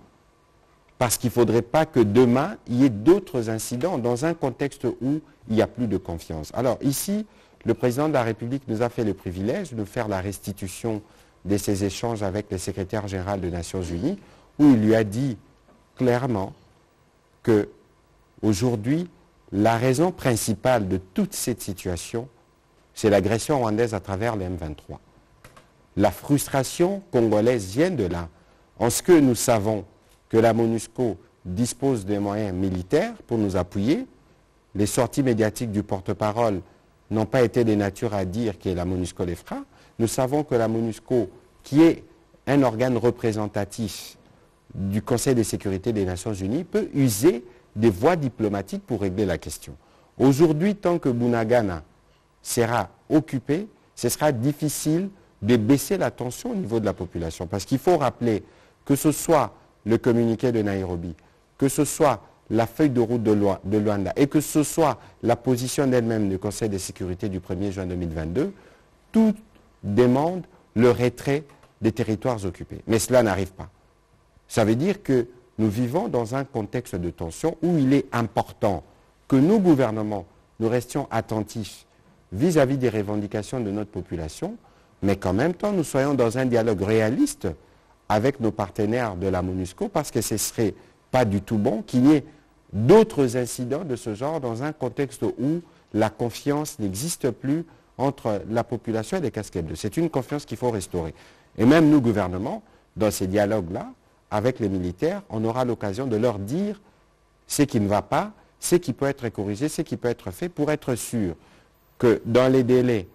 Parce qu'il ne faudrait pas que demain, il y ait d'autres incidents dans un contexte où il n'y a plus de confiance. Alors ici, le président de la République nous a fait le privilège de faire la restitution de ses échanges avec le secrétaire général des Nations Unies, où il lui a dit clairement que aujourd'hui, la raison principale de toute cette situation, c'est l'agression rwandaise à travers le M23. La frustration congolaise vient de là. En ce que nous savons que la MONUSCO dispose des moyens militaires pour nous appuyer, les sorties médiatiques du porte-parole n'ont pas été des natures à dire que la MONUSCO les fera. Nous savons que la MONUSCO, qui est un organe représentatif du Conseil de sécurité des Nations Unies, peut user des voies diplomatiques pour régler la question. Aujourd'hui, tant que Bunagana sera occupé, ce sera difficile de baisser la tension au niveau de la population. Parce qu'il faut rappeler que ce soit le communiqué de Nairobi, que ce soit la feuille de route de Luanda et que ce soit la position d'elle-même du Conseil de sécurité du 1er juin 2022, tout demande le retrait des territoires occupés. Mais cela n'arrive pas. Ça veut dire que nous vivons dans un contexte de tension où il est important que nous, gouvernements, nous restions attentifs vis-à-vis des revendications de notre population, mais qu'en même temps, nous soyons dans un dialogue réaliste avec nos partenaires de la MONUSCO, parce que ce ne serait pas du tout bon qu'il y ait d'autres incidents de ce genre dans un contexte où la confiance n'existe plus entre la population et les casquettes bleues. C'est une confiance qu'il faut restaurer. Et même nous, gouvernements, dans ces dialogues-là, avec les militaires, on aura l'occasion de leur dire ce qui ne va pas, ce qui peut être corrigé, ce qui peut être fait, pour être sûr que dans les délais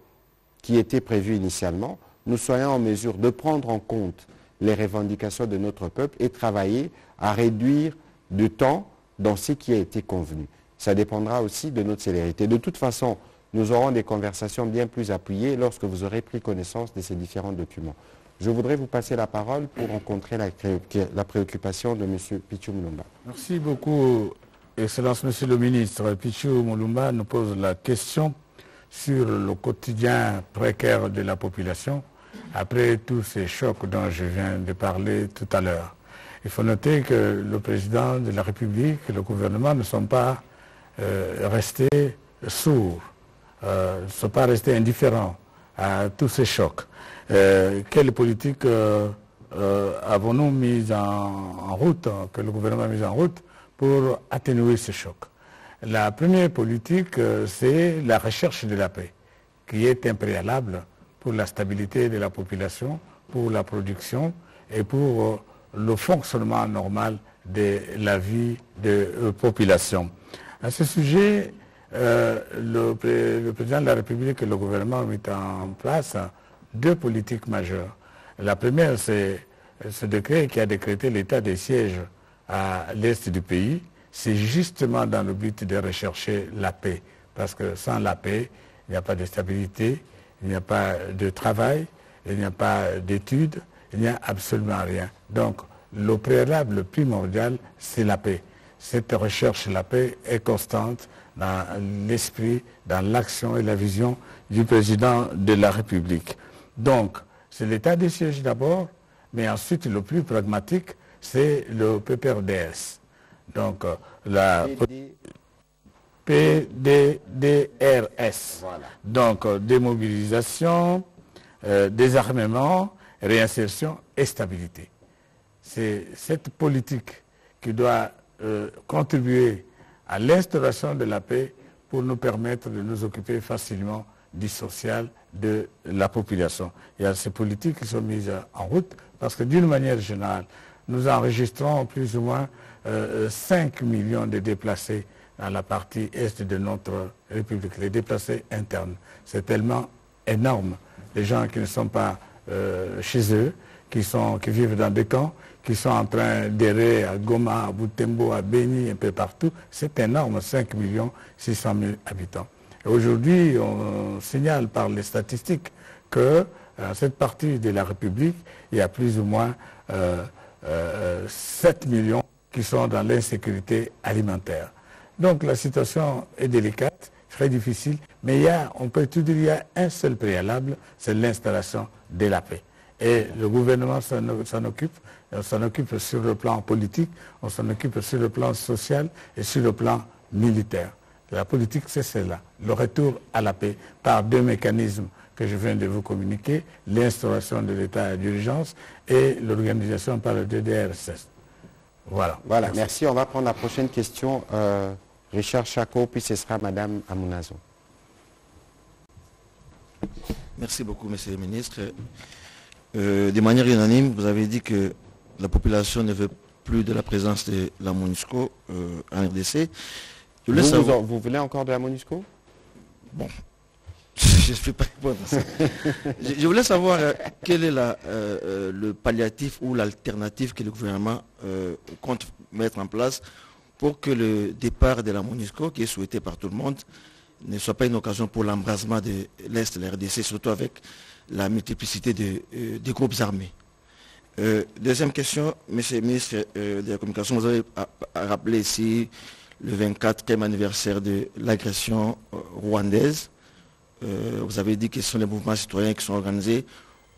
qui étaient prévus initialement, nous soyons en mesure de prendre en compte les revendications de notre peuple et travailler à réduire le temps dans ce qui a été convenu. Ça dépendra aussi de notre célérité. De toute façon, nous aurons des conversations bien plus appuyées lorsque vous aurez pris connaissance de ces différents documents. Je voudrais vous passer la parole pour rencontrer la, préoccupation de M. Pichou Moulumba. Merci beaucoup, Excellence Monsieur le ministre. Pichou Moulumba nous pose la question sur le quotidien précaire de la population après tous ces chocs dont je viens de parler tout à l'heure. Il faut noter que le président de la République et le gouvernement ne sont pas euh, restés sourds, euh, ne sont pas restés indifférents à tous ces chocs. Euh, quelle politique euh, avons-nous mis en, route, que le gouvernement a mis en route pour atténuer ce choc? La première politique, c'est la recherche de la paix, qui est impréalable pour la stabilité de la population, pour la production et pour le fonctionnement normal de la vie de la population. À ce sujet, le, président de la République et le gouvernement ont mis en place deux politiques majeures. La première, c'est ce décret qui a décrété l'état des sièges à l'est du pays. C'est justement dans le but de rechercher la paix. Parce que sans la paix, il n'y a pas de stabilité, il n'y a pas de travail, il n'y a pas d'études, il n'y a absolument rien. Donc, le préalable primordial, c'est la paix. Cette recherche de la paix est constante dans l'esprit, dans l'action et la vision du président de la République. Donc, c'est l'état des sièges d'abord, mais ensuite, le plus pragmatique, c'est le PPRDS. Donc, euh, la PDDRS. Donc, euh, démobilisation, euh, désarmement, réinsertion et stabilité. C'est cette politique qui doit contribuer à l'instauration de la paix pour nous permettre de nous occuper facilement du social de la population. Il y a ces politiques qui sont mises en route parce que d'une manière générale, nous enregistrons plus ou moins 5 euh, millions de déplacés dans la partie est de notre République, les déplacés internes. C'est tellement énorme. Les gens qui ne sont pas euh, chez eux, qui, sont, qui vivent dans des camps, qui sont en train d'errer à Goma, à Boutembo, à Beni, un peu partout, c'est énorme, 5 millions 600 000 habitants. Aujourd'hui, on signale par les statistiques que dans cette partie de la République, il y a plus ou moins 7 euh, euh, millions qui sont dans l'insécurité alimentaire. Donc la situation est délicate, très difficile, mais il y a, on peut tout dire, il y a un seul préalable, c'est l'installation de la paix. Et le gouvernement s'en occupe, on s'en occupe sur le plan politique, on s'en occupe sur le plan social et sur le plan militaire. La politique, c'est cela, le retour à la paix par deux mécanismes que je viens de vous communiquer, l'instauration de l'état d'urgence et l'organisation par le DDR-16. Voilà. Voilà, merci. On va prendre la prochaine question. Euh, Richard Chaco, puis ce sera Madame Amunazo. Merci beaucoup, Monsieur le ministre. Euh, de manière unanime, vous avez dit que la population ne veut plus de la présence de la MONUSCO euh, en RDC. vous, voulez encore de la MONUSCO? Bon, <laughs> je ne peux pas répondre à ça. je, voulais savoir euh, quel est le palliatif ou l'alternative que le gouvernement compte mettre en place pour que le départ de la MONUSCO, qui est souhaité par tout le monde, ne soit pas une occasion pour l'embrasement de l'Est la RDC, surtout avec la multiplicité euh, des groupes armés. Euh, deuxième question, Monsieur le ministre euh, de la Communication, vous avez rappelé ici le 24e anniversaire de l'agression rwandaise. vous avez dit que ce sont les mouvements citoyens qui sont organisés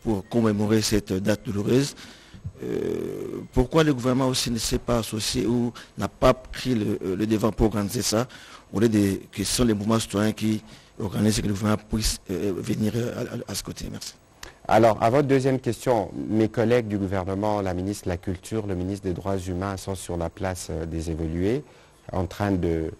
pour commémorer cette date douloureuse. Euh, pourquoi le gouvernement aussi ne s'est pas associé ou n'a pas pris le, euh, devant pour organiser ça, au lieu de que sont les mouvements citoyens qui organisent que le gouvernement puisse euh, venir à, ce côté Merci. Alors, à votre deuxième question, mes collègues du gouvernement, la ministre de la Culture, le ministre des Droits humains sont sur la place des évolués, en train de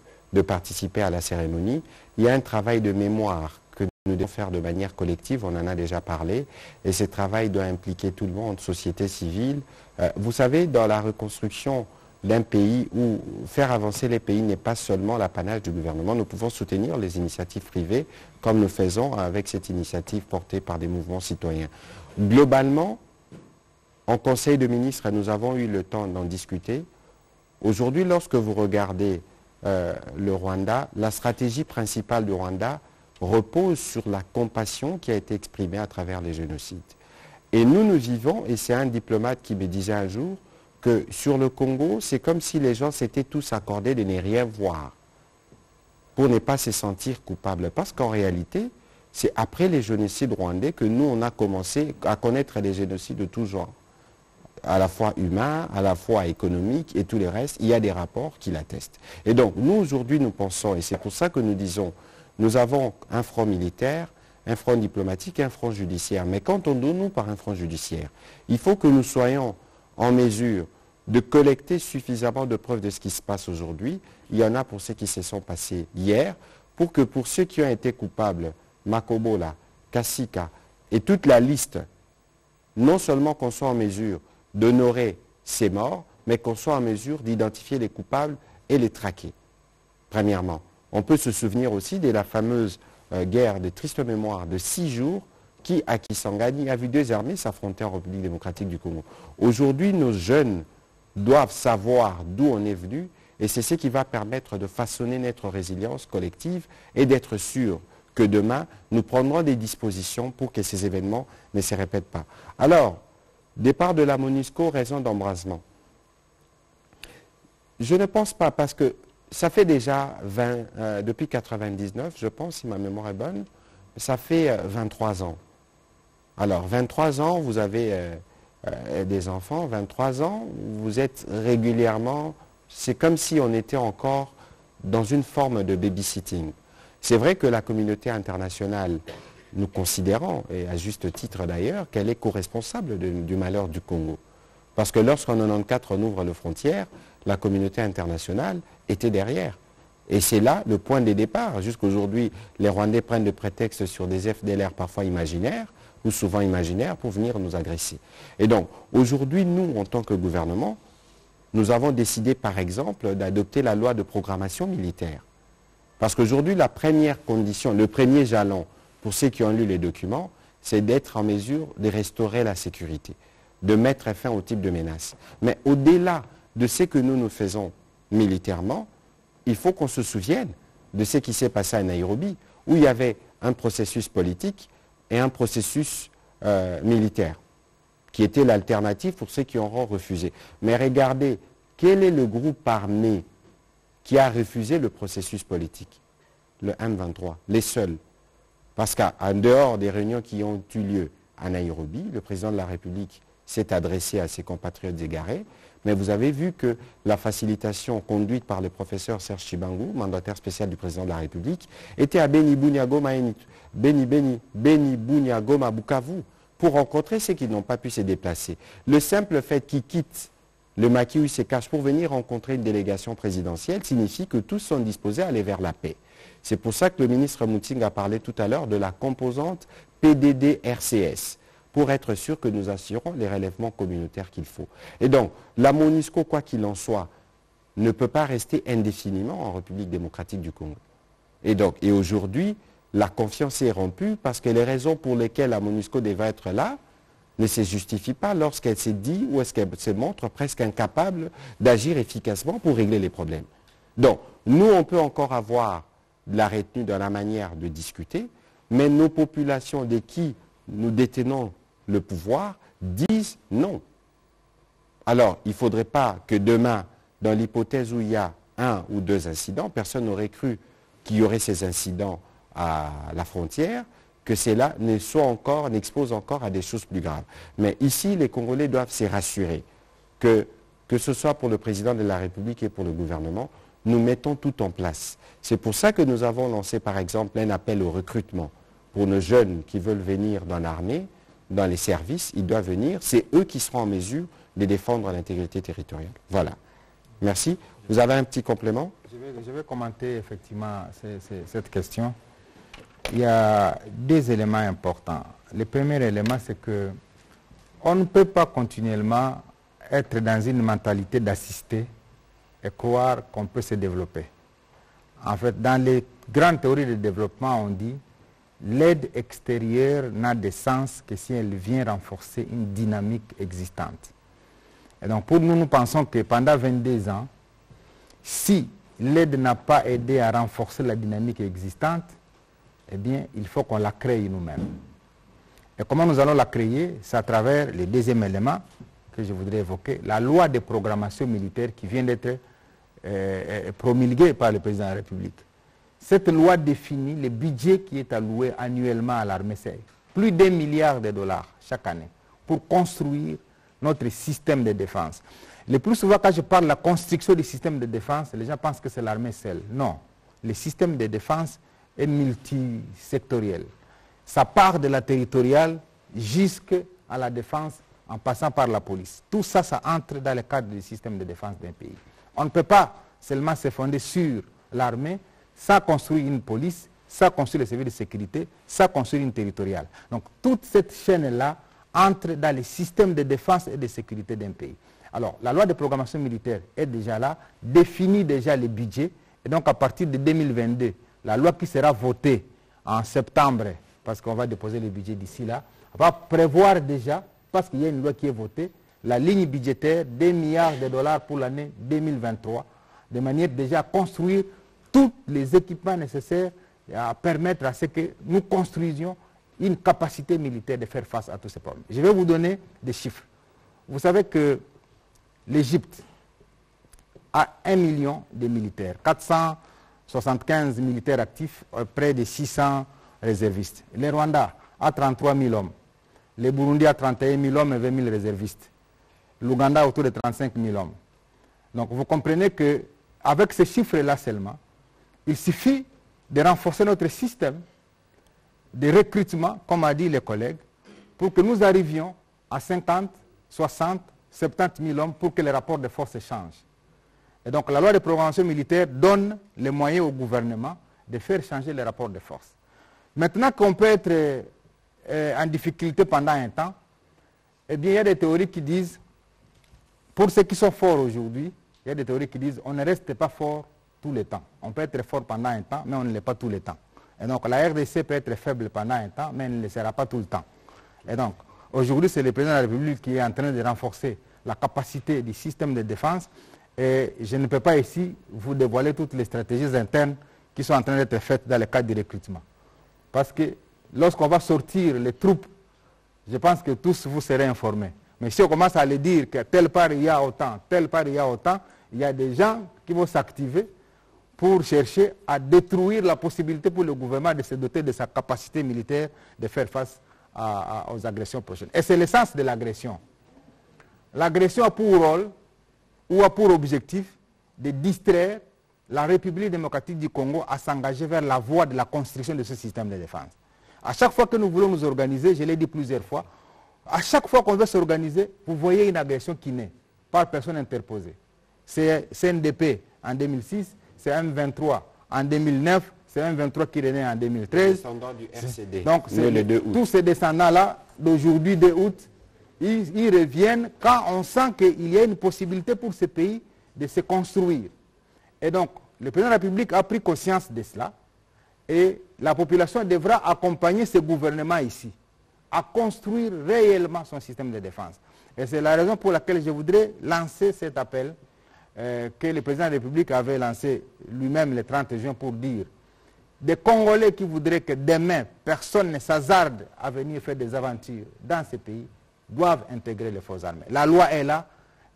participer à la cérémonie. Il y a un travail de mémoire nous devons faire de manière collective, on en a déjà parlé, et ce travail doit impliquer tout le monde, société civile. Euh, vous savez, dans la reconstruction d'un pays où faire avancer les pays n'est pas seulement l'apanage du gouvernement, nous pouvons soutenir les initiatives privées, comme nous faisons avec cette initiative portée par des mouvements citoyens. Globalement, en Conseil de ministres, nous avons eu le temps d'en discuter. Aujourd'hui, lorsque vous regardez euh, le Rwanda, la stratégie principale du Rwanda, repose sur la compassion qui a été exprimée à travers les génocides. Et nous, nous vivons, et c'est un diplomate qui me disait un jour, que sur le Congo, c'est comme si les gens s'étaient tous accordés de ne rien voir pour ne pas se sentir coupables. Parce qu'en réalité, c'est après les génocides rwandais que nous, on a commencé à connaître des génocides de tout genre, à la fois humains, à la fois économiques et tout le reste. Il y a des rapports qui l'attestent. Et donc, nous, aujourd'hui, nous pensons, et c'est pour ça que nous disons, nous avons un front militaire, un front diplomatique et un front judiciaire. Mais quand on nous par un front judiciaire, il faut que nous soyons en mesure de collecter suffisamment de preuves de ce qui se passe aujourd'hui. Il y en a pour ceux qui se sont passés hier, pour que pour ceux qui ont été coupables, Makobola, Kassika et toute la liste, non seulement qu'on soit en mesure d'honorer ces morts, mais qu'on soit en mesure d'identifier les coupables et les traquer, premièrement. On peut se souvenir aussi de la fameuse euh, guerre de triste mémoire de six jours qui, à Kisangani, a vu deux armées s'affronter en République démocratique du Congo. Aujourd'hui, nos jeunes doivent savoir d'où on est venu et c'est ce qui va permettre de façonner notre résilience collective et d'être sûr que demain, nous prendrons des dispositions pour que ces événements ne se répètent pas. Alors, départ de la MONUSCO, raison d'embrasement. Je ne pense pas parce que ça fait déjà 20, euh, depuis 1999, je pense, si ma mémoire est bonne, ça fait 23 euh, ans. Alors, 23 ans, vous avez euh, des enfants, 23 ans, vous êtes régulièrement, c'est comme si on était encore dans une forme de babysitting. C'est vrai que la communauté internationale, nous considérons, et à juste titre d'ailleurs, qu'elle est co-responsable du malheur du Congo. Parce que lorsqu'en 1994 on ouvre les frontières, la communauté internationale était derrière. Et c'est là le point de départ. Jusqu'aujourd'hui, les Rwandais prennent des prétextes sur des FDLR parfois imaginaires, ou souvent imaginaires, pour venir nous agresser. Et donc, aujourd'hui, nous, en tant que gouvernement, nous avons décidé, par exemple, d'adopter la loi de programmation militaire. Parce qu'aujourd'hui, la première condition, le premier jalon, pour ceux qui ont lu les documents, c'est d'être en mesure de restaurer la sécurité, de mettre fin au type de menace. Mais au-delà de ce que nous nous faisons militairement, il faut qu'on se souvienne de ce qui s'est passé à Nairobi, où il y avait un processus politique et un processus euh, militaire, qui était l'alternative pour ceux qui auront refusé. Mais regardez, quel est le groupe armé qui a refusé le processus politique? Le M23, les seuls. Parce qu'en dehors des réunions qui ont eu lieu à Nairobi, le président de la République s'est adressé à ses compatriotes égarés, mais vous avez vu que la facilitation conduite par le professeur Serge Chibangou, mandataire spécial du président de la République, était à Beni Bunyagoma, Beni, Beni, Beni Bunyagoma, Bukavu, pour rencontrer ceux qui n'ont pas pu se déplacer. Le simple fait qu'ils quittent le maquis où se cachent pour venir rencontrer une délégation présidentielle signifie que tous sont disposés à aller vers la paix. C'est pour ça que le ministre Mouting a parlé tout à l'heure de la composante PDD-RCS pour être sûr que nous assurons les relèvements communautaires qu'il faut. Et donc, la MONUSCO, quoi qu'il en soit, ne peut pas rester indéfiniment en République démocratique du Congo. Et donc, et aujourd'hui, la confiance est rompue parce que les raisons pour lesquelles la MONUSCO devait être là ne se justifient pas lorsqu'elle s'est dit ou est-ce qu'elle se montre presque incapable d'agir efficacement pour régler les problèmes. Donc, nous, on peut encore avoir la retenue dans la manière de discuter, mais nos populations de qui nous détenons le pouvoir disent non. Alors, il ne faudrait pas que demain, dans l'hypothèse où il y a un ou deux incidents, personne n'aurait cru qu'il y aurait ces incidents à la frontière, que cela ne soit encore, n'expose encore à des choses plus graves. Mais ici, les Congolais doivent se rassurer que, que ce soit pour le président de la République et pour le gouvernement, nous mettons tout en place. C'est pour ça que nous avons lancé, par exemple, un appel au recrutement pour nos jeunes qui veulent venir dans l'armée dans les services, ils doivent venir. C'est eux qui seront en mesure de défendre l'intégrité territoriale. Voilà. Merci. Vous avez un petit complément? Je vais, commenter effectivement cette question. Il y a deux éléments importants. Le premier élément, c'est que on ne peut pas continuellement être dans une mentalité d'assister et croire qu'on peut se développer. En fait, dans les grandes théories de développement, on dit l'aide extérieure n'a de sens que si elle vient renforcer une dynamique existante. Et donc pour nous, nous pensons que pendant 22 ans, si l'aide n'a pas aidé à renforcer la dynamique existante, eh bien, il faut qu'on la crée nous-mêmes. Et comment nous allons la créer? C'est à travers le deuxième élément que je voudrais évoquer, la loi de programmation militaire qui vient d'être euh, euh, promulguée par le président de la République. Cette loi définit le budget qui est alloué annuellement à l'armée. C'est plus d'un milliard de dollars chaque année pour construire notre système de défense. Le plus souvent, quand je parle de la construction du système de défense, les gens pensent que c'est l'armée seule. Non. Le système de défense est multisectoriel. Ça part de la territoriale jusqu'à la défense en passant par la police. Tout ça, ça entre dans le cadre du système de défense d'un pays. On ne peut pas seulement se fonder sur l'armée, ça construit une police, ça construit les services de sécurité, ça construit une territoriale. Donc toute cette chaîne-là entre dans les systèmes de défense et de sécurité d'un pays. Alors, la loi de programmation militaire est déjà là, définit déjà les budgets, et donc à partir de 2022, la loi qui sera votée en septembre, parce qu'on va déposer le budget d'ici là, va prévoir déjà, parce qu'il y a une loi qui est votée, la ligne budgétaire des milliards de dollars pour l'année 2023, de manière déjà à construire tous les équipements nécessaires à permettre à ce que nous construisions une capacité militaire de faire face à tous ces problèmes. Je vais vous donner des chiffres. Vous savez que l'Égypte a 1 million de militaires, 475 militaires actifs, euh, près de 600 réservistes. Le Rwanda a 33 000 hommes. Le Burundi a 31 000 hommes et 20 000 réservistes. L'Ouganda autour de 35 000 hommes. Donc vous comprenez qu'avec ces chiffres-là seulement, il suffit de renforcer notre système de recrutement, comme a dit les collègues, pour que nous arrivions à 50, 60, 70 000 hommes pour que les rapports de force changent. Et donc la loi de programmation militaire donne les moyens au gouvernement de faire changer les rapports de force. Maintenant qu'on peut être euh, en difficulté pendant un temps, eh bien il y a des théories qui disent, pour ceux qui sont forts aujourd'hui, il y a des théories qui disent on ne reste pas fort tout le temps. On peut être fort pendant un temps, mais on ne l'est pas tout le temps. Et donc la RDC peut être faible pendant un temps, mais elle ne le sera pas tout le temps. Et donc aujourd'hui, c'est le président de la République qui est en train de renforcer la capacité du système de défense. Et je ne peux pas ici vous dévoiler toutes les stratégies internes qui sont en train d'être faites dans le cadre du recrutement. Parce que lorsqu'on va sortir les troupes, je pense que tous vous serez informés. Mais si on commence à le dire que telle part il y a autant, telle part il y a autant, il y a des gens qui vont s'activer pour chercher à détruire la possibilité pour le gouvernement de se doter de sa capacité militaire de faire face aux agressions prochaines. Et c'est l'essence de l'agression. L'agression a pour rôle ou a pour objectif de distraire la République démocratique du Congo à s'engager vers la voie de la construction de ce système de défense. À chaque fois que nous voulons nous organiser, je l'ai dit plusieurs fois, à chaque fois qu'on veut s'organiser, vous voyez une agression qui naît par personne interposée. C'est CNDP en 2006, c'est M23 en 2009, c'est M23 qui est né en 2013. du RCD. Donc tous ces descendants-là, d'aujourd'hui, 2 août, ils, ils, reviennent quand on sent qu'il y a une possibilité pour ce pays de se construire. Et donc, le président de la République a pris conscience de cela et la population devra accompagner ce gouvernement ici à construire réellement son système de défense. Et c'est la raison pour laquelle je voudrais lancer cet appel euh, que le président de la République avait lancé lui-même le 30 juin pour dire des Congolais qui voudraient que demain, personne ne s'hasarde à venir faire des aventures dans ce pays, doivent intégrer les forces armées. La loi est là,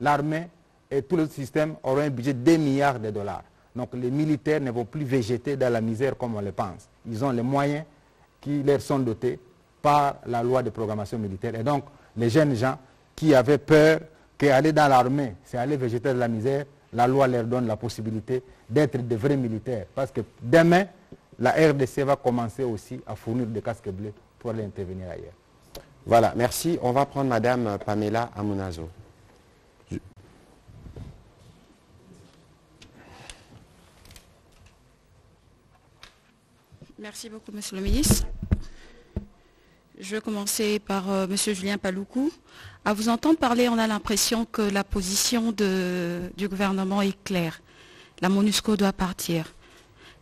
l'armée et tout le système auront un budget de 2 milliards de dollars. Donc les militaires ne vont plus végéter dans la misère comme on le pense. Ils ont les moyens qui leur sont dotés par la loi de programmation militaire. Et donc les jeunes gens qui avaient peur qu'aller dans l'armée, c'est aller végéter dans la misère, la loi leur donne la possibilité d'être de vrais militaires. Parce que demain, la RDC va commencer aussi à fournir des casques bleus pour aller intervenir ailleurs. Voilà, merci. On va prendre Madame Pamela Amunazo. Merci beaucoup, Monsieur le ministre. Je vais commencer par euh, Monsieur Julien Paloukou. À vous entendre parler, on a l'impression que la position du gouvernement est claire. La MONUSCO doit partir.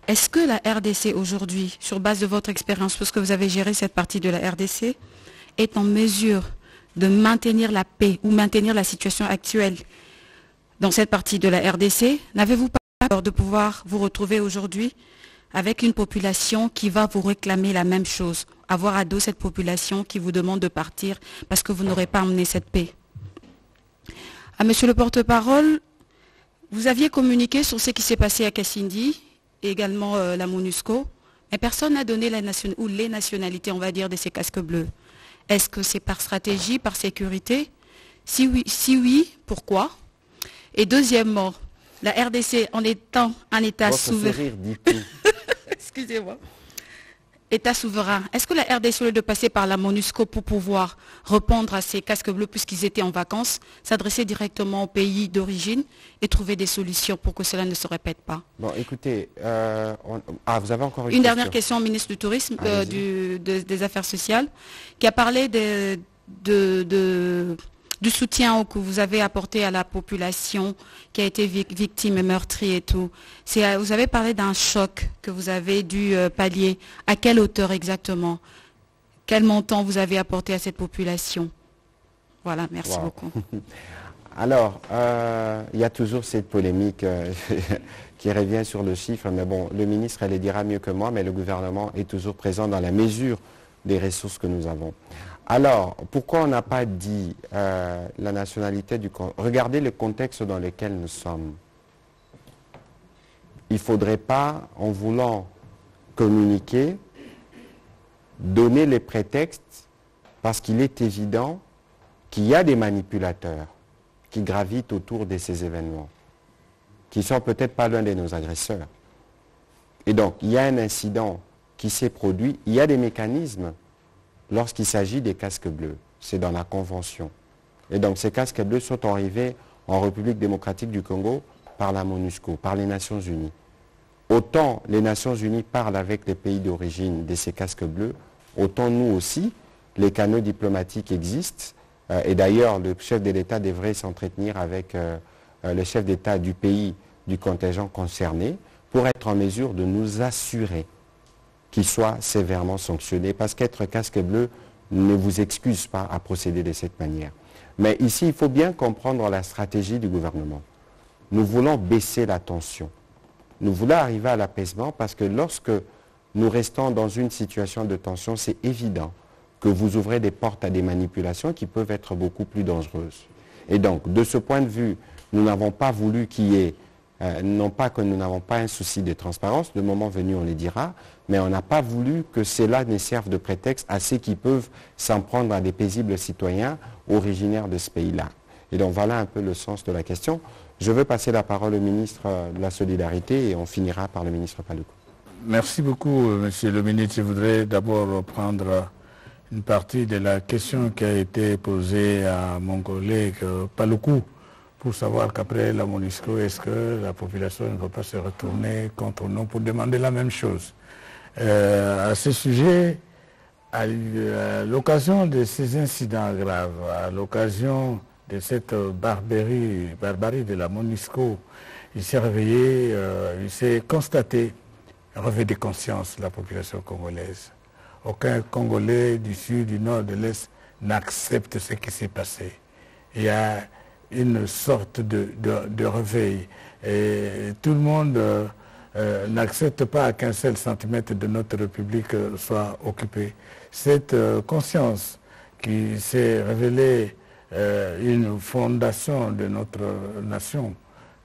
Est-ce que la RDC aujourd'hui, sur base de votre expérience, parce que vous avez géré cette partie de la RDC, est en mesure de maintenir la paix ou maintenir la situation actuelle dans cette partie de la RDC N'avez-vous pas peur de pouvoir vous retrouver aujourd'hui avec une population qui va vous réclamer la même chose, avoir à dos cette population qui vous demande de partir parce que vous n'aurez pas amené cette paix. À Monsieur le porte-parole, vous aviez communiqué sur ce qui s'est passé à Kassindi et également euh, la MONUSCO, mais personne n'a donné la nation, ou les nationalités, on va dire, de ces casques bleus. Est-ce que c'est par stratégie, par sécurité? Si oui, si oui, pourquoi? Et deuxièmement, la RDC, en étant un État souverain... <laughs> Excusez-moi. État souverain, est-ce que la RDC, au lieu de passer par la MONUSCO pour pouvoir répondre à ces casques bleus puisqu'ils étaient en vacances, s'adresser directement au pays d'origine et trouver des solutions pour que cela ne se répète pas? Bon, écoutez, euh, ah, vous avez encore une, une dernière question au ministre du Tourisme, euh, des Affaires sociales, qui a parlé de, de du soutien que vous avez apporté à la population qui a été victime et meurtrie et tout. Euh, vous avez parlé d'un choc que vous avez dû euh, pallier. À quelle hauteur exactement? Quel montant vous avez apporté à cette population? Voilà, merci beaucoup. <laughs> Alors, euh, il y a toujours cette polémique <laughs> qui revient sur le chiffre, mais bon, le ministre, elle le dira mieux que moi, mais le gouvernement est toujours présent dans la mesure des ressources que nous avons. Alors, pourquoi on n'a pas dit euh, la nationalité du... Regardez le contexte dans lequel nous sommes. Il ne faudrait pas, en voulant communiquer, donner les prétextes, parce qu'il est évident qu'il y a des manipulateurs qui gravitent autour de ces événements, qui ne sont peut-être pas l'un de nos agresseurs. Et donc, il y a un incident qui s'est produit, il y a des mécanismes lorsqu'il s'agit des casques bleus. C'est dans la Convention. Et donc ces casques bleus sont arrivés en République démocratique du Congo par la MONUSCO, par les Nations Unies. Autant les Nations Unies parlent avec les pays d'origine de ces casques bleus, autant nous aussi, les canaux diplomatiques existent. Euh, et d'ailleurs, le chef de l'État devrait s'entretenir avec euh, euh, le chef d'État du pays du contingent concerné pour être en mesure de nous assurer qui soit sévèrement sanctionné, parce qu'être casque bleu ne vous excuse pas à procéder de cette manière. Mais ici, il faut bien comprendre la stratégie du gouvernement. Nous voulons baisser la tension. Nous voulons arriver à l'apaisement parce que lorsque nous restons dans une situation de tension, c'est évident que vous ouvrez des portes à des manipulations qui peuvent être beaucoup plus dangereuses. Et donc, de ce point de vue, nous n'avons pas voulu qu'il y ait euh, non pas que nous n'avons pas un souci de transparence, le moment venu on les dira, mais on n'a pas voulu que cela ne serve de prétexte à ceux qui peuvent s'en prendre à des paisibles citoyens originaires de ce pays-là. Et donc voilà un peu le sens de la question. Je veux passer la parole au ministre de la Solidarité et on finira par le ministre Paloukou. Merci beaucoup, euh, Monsieur le ministre. Je voudrais d'abord reprendre une partie de la question qui a été posée à mon collègue euh, Paloukou pour savoir qu'après la MONUSCO, est-ce que la population ne va pas se retourner contre nous pour demander la même chose? Euh, À ce sujet, à l'occasion de ces incidents graves, à l'occasion de cette barbarie, barbarie de la MONUSCO, il s'est réveillé, euh, il s'est constaté réveil de conscience la population congolaise. Aucun Congolais du sud, du nord, de l'est n'accepte ce qui s'est passé. Il y a une sorte de, réveil. Et tout le monde euh, euh, n'accepte pas qu'un seul centimètre de notre République soit occupé. Cette conscience qui s'est révélée euh, une fondation de notre nation,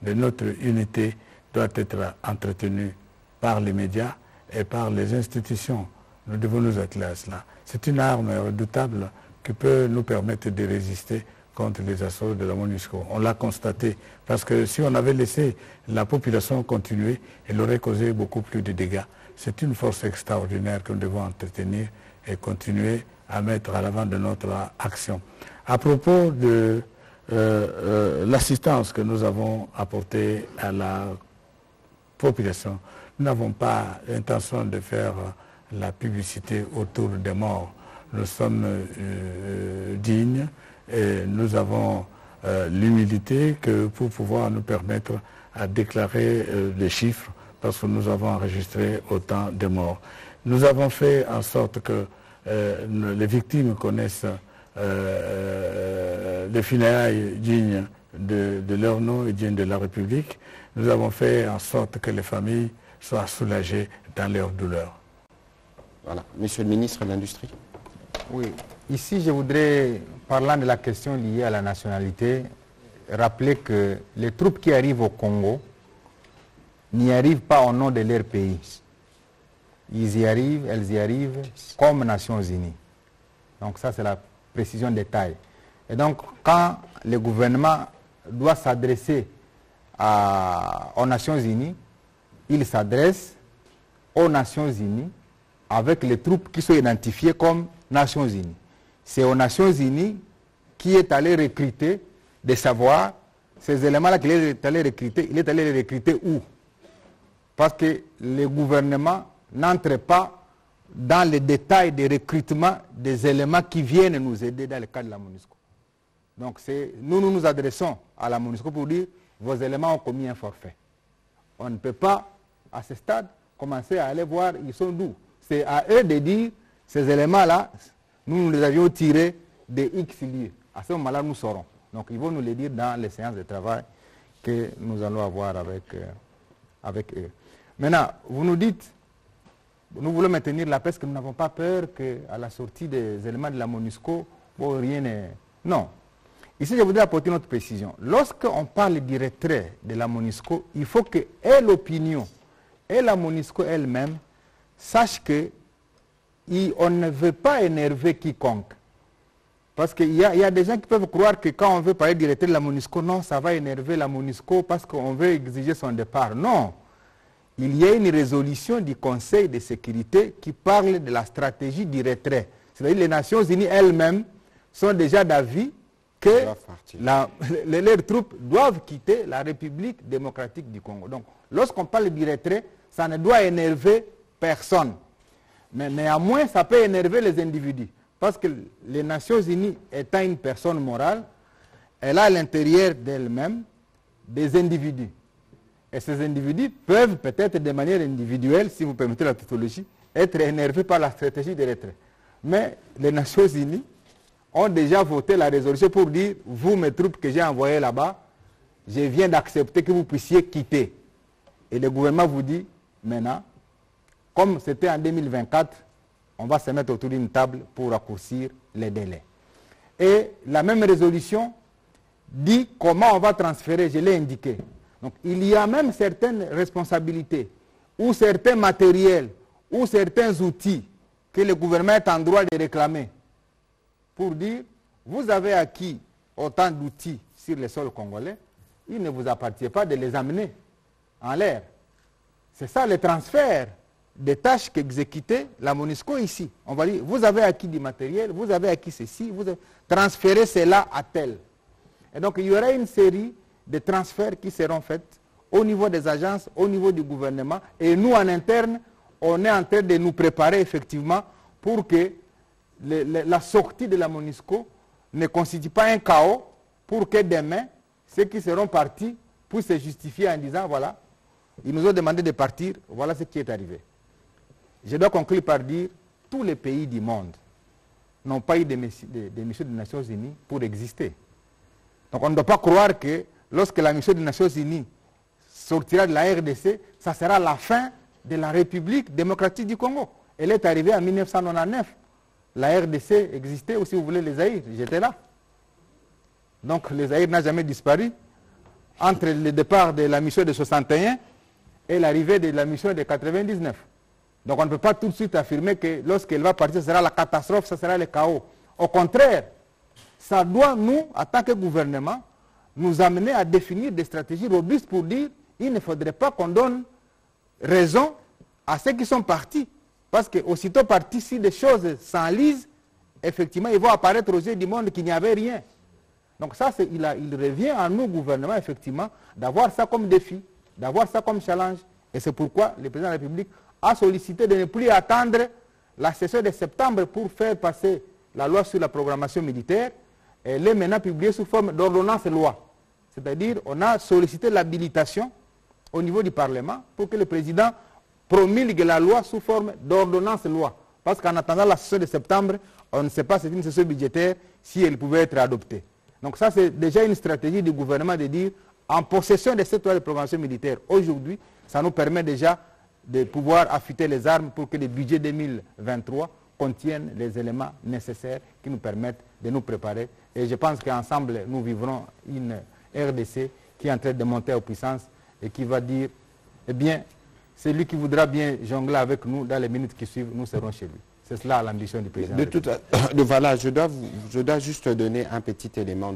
de notre unité, doit être entretenue par les médias et par les institutions. Nous devons nous atteler à cela. C'est une arme redoutable qui peut nous permettre de résister contre les assauts de la MONUSCO. On l'a constaté, parce que si on avait laissé la population continuer, elle aurait causé beaucoup plus de dégâts. C'est une force extraordinaire que nous devons entretenir et continuer à mettre à l'avant de notre action. À propos de euh, euh, l'assistance que nous avons apportée à la population, nous n'avons pas l'intention de faire la publicité autour des morts. Nous sommes euh, dignes et nous avons l'humilité que pour pouvoir nous permettre à déclarer les chiffres parce que nous avons enregistré autant de morts. Nous avons fait en sorte que les victimes connaissent euh, les funérailles dignes de, leur nom et dignes de la République, nous avons fait en sorte que les familles soient soulagées dans leur douleur. Voilà. Monsieur le ministre de l'Industrie. Oui. Ici, je voudrais, parlant de la question liée à la nationalité, rappeler que les troupes qui arrivent au Congo n'y arrivent pas au nom de leur pays. Ils y arrivent, elles y arrivent comme Nations Unies. Donc ça, c'est la précision de taille. Et donc, quand le gouvernement doit s'adresser aux Nations Unies, il s'adresse aux Nations Unies avec les troupes qui sont identifiées comme Nations Unies. C'est aux Nations Unies qui est allé recruter de savoir ces éléments-là qu'il est allé recruter, il est allé les recruter où? Parce que le gouvernement n'entre pas dans les détails des recrutements des éléments qui viennent nous aider dans le cadre de la MONUSCO. Donc nous, nous nous adressons à la MONUSCO pour dire vos éléments ont commis un forfait. On ne peut pas, à ce stade, commencer à aller voir ils sont d'où. C'est à eux de dire ces éléments-là, nous, nous les avions tirés des X lieux. À ce moment-là, nous saurons. Donc ils vont nous les dire dans les séances de travail que nous allons avoir avec, euh, eux. Maintenant, vous nous dites nous voulons maintenir la paix parce que nous n'avons pas peur qu'à la sortie des éléments de la MONUSCO, rien n'est... Non. Ici, je voudrais apporter notre précision. Lorsqu'on parle du retrait de la MONUSCO, il faut que l'opinion et la MONUSCO elle-même sachent que on ne veut pas énerver quiconque. Parce qu'il y, y, a des gens qui peuvent croire que quand on veut parler du retrait de la MONUSCO, non, ça va énerver la MONUSCO parce qu'on veut exiger son départ. Non il y a une résolution du Conseil de sécurité qui parle de la stratégie du retrait. C'est-à-dire que les Nations Unies elles-mêmes sont déjà d'avis que leurs troupes doivent quitter la République démocratique du Congo. Donc, lorsqu'on parle du retrait, ça ne doit énerver personne. Mais néanmoins, ça peut énerver les individus. Parce que les Nations Unies étant une personne morale, elle a à l'intérieur d'elle-même des individus. Et ces individus peuvent peut-être de manière individuelle, si vous permettez la tautologie, être énervés par la stratégie de retrait. Mais les Nations Unies ont déjà voté la résolution pour dire, vous, mes troupes que j'ai envoyées là-bas, je viens d'accepter que vous puissiez quitter. Et le gouvernement vous dit, maintenant, comme c'était en 2024, on va se mettre autour d'une table pour raccourcir les délais. Et la même résolution dit comment on va transférer, je l'ai indiqué, donc il y a même certaines responsabilités ou certains matériels ou certains outils que le gouvernement est en droit de réclamer pour dire vous avez acquis autant d'outils sur le sol congolais, il ne vous appartient pas de les amener en l'air. C'est ça le transfert des tâches qu'exécutait la MONUSCO ici. On va dire, vous avez acquis du matériel, vous avez acquis ceci, vous avez transféré cela à tel. Et donc il y aura une série de transferts qui seront faits au niveau des agences, au niveau du gouvernement. Et nous, en interne, on est en train de nous préparer effectivement pour que la sortie de la MONUSCO ne constitue pas un chaos pour que demain, ceux qui seront partis puissent se justifier en disant, voilà, ils nous ont demandé de partir, voilà ce qui est arrivé. Je dois conclure par dire, tous les pays du monde n'ont pas eu des missions des Nations Unies pour exister. Donc on ne doit pas croire que lorsque la mission des Nations Unies sortira de la RDC, ça sera la fin de la République démocratique du Congo. Elle est arrivée en 1999. La RDC existait, ou si vous voulez, les Aïrs. J'étais là. Donc les Aïrs n'ont jamais disparu. Entre le départ de la mission de 61 et l'arrivée de la mission de 99. Donc on ne peut pas tout de suite affirmer que lorsqu'elle va partir, ce sera la catastrophe, ce sera le chaos. Au contraire, ça doit nous, en tant que gouvernement, nous amener à définir des stratégies robustes pour dire il ne faudrait pas qu'on donne raison à ceux qui sont partis. Parce qu'aussitôt partis, si des choses s'enlisent, effectivement, ils vont apparaître aux yeux du monde qu'il n'y avait rien. Donc ça, il, il revient à nous, gouvernement, effectivement, d'avoir ça comme défi, d'avoir ça comme challenge. Et c'est pourquoi le président de la République a sollicité de ne plus attendre la session de septembre pour faire passer la loi sur la programmation militaire. Elle est maintenant publiée sous forme d'ordonnance loi. C'est-à-dire, on a sollicité l'habilitation au niveau du Parlement pour que le président promulgue la loi sous forme d'ordonnance loi. Parce qu'en attendant la session de septembre, on ne sait pas si c'est une session budgétaire, si elle pouvait être adoptée. Donc ça, c'est déjà une stratégie du gouvernement de dire, en possession de cette loi de programmation militaire, aujourd'hui, ça nous permet déjà de pouvoir affûter les armes pour que le budget 2023 contienne les éléments nécessaires qui nous permettent de nous préparer. Et je pense qu'ensemble, nous vivrons une RDC qui est en train de monter en puissance et qui va dire, eh bien, celui qui voudra bien jongler avec nous dans les minutes qui suivent, nous serons chez lui. C'est cela l'ambition du président. De, toute, <coughs> de voilà, je dois, je dois juste donner un petit élément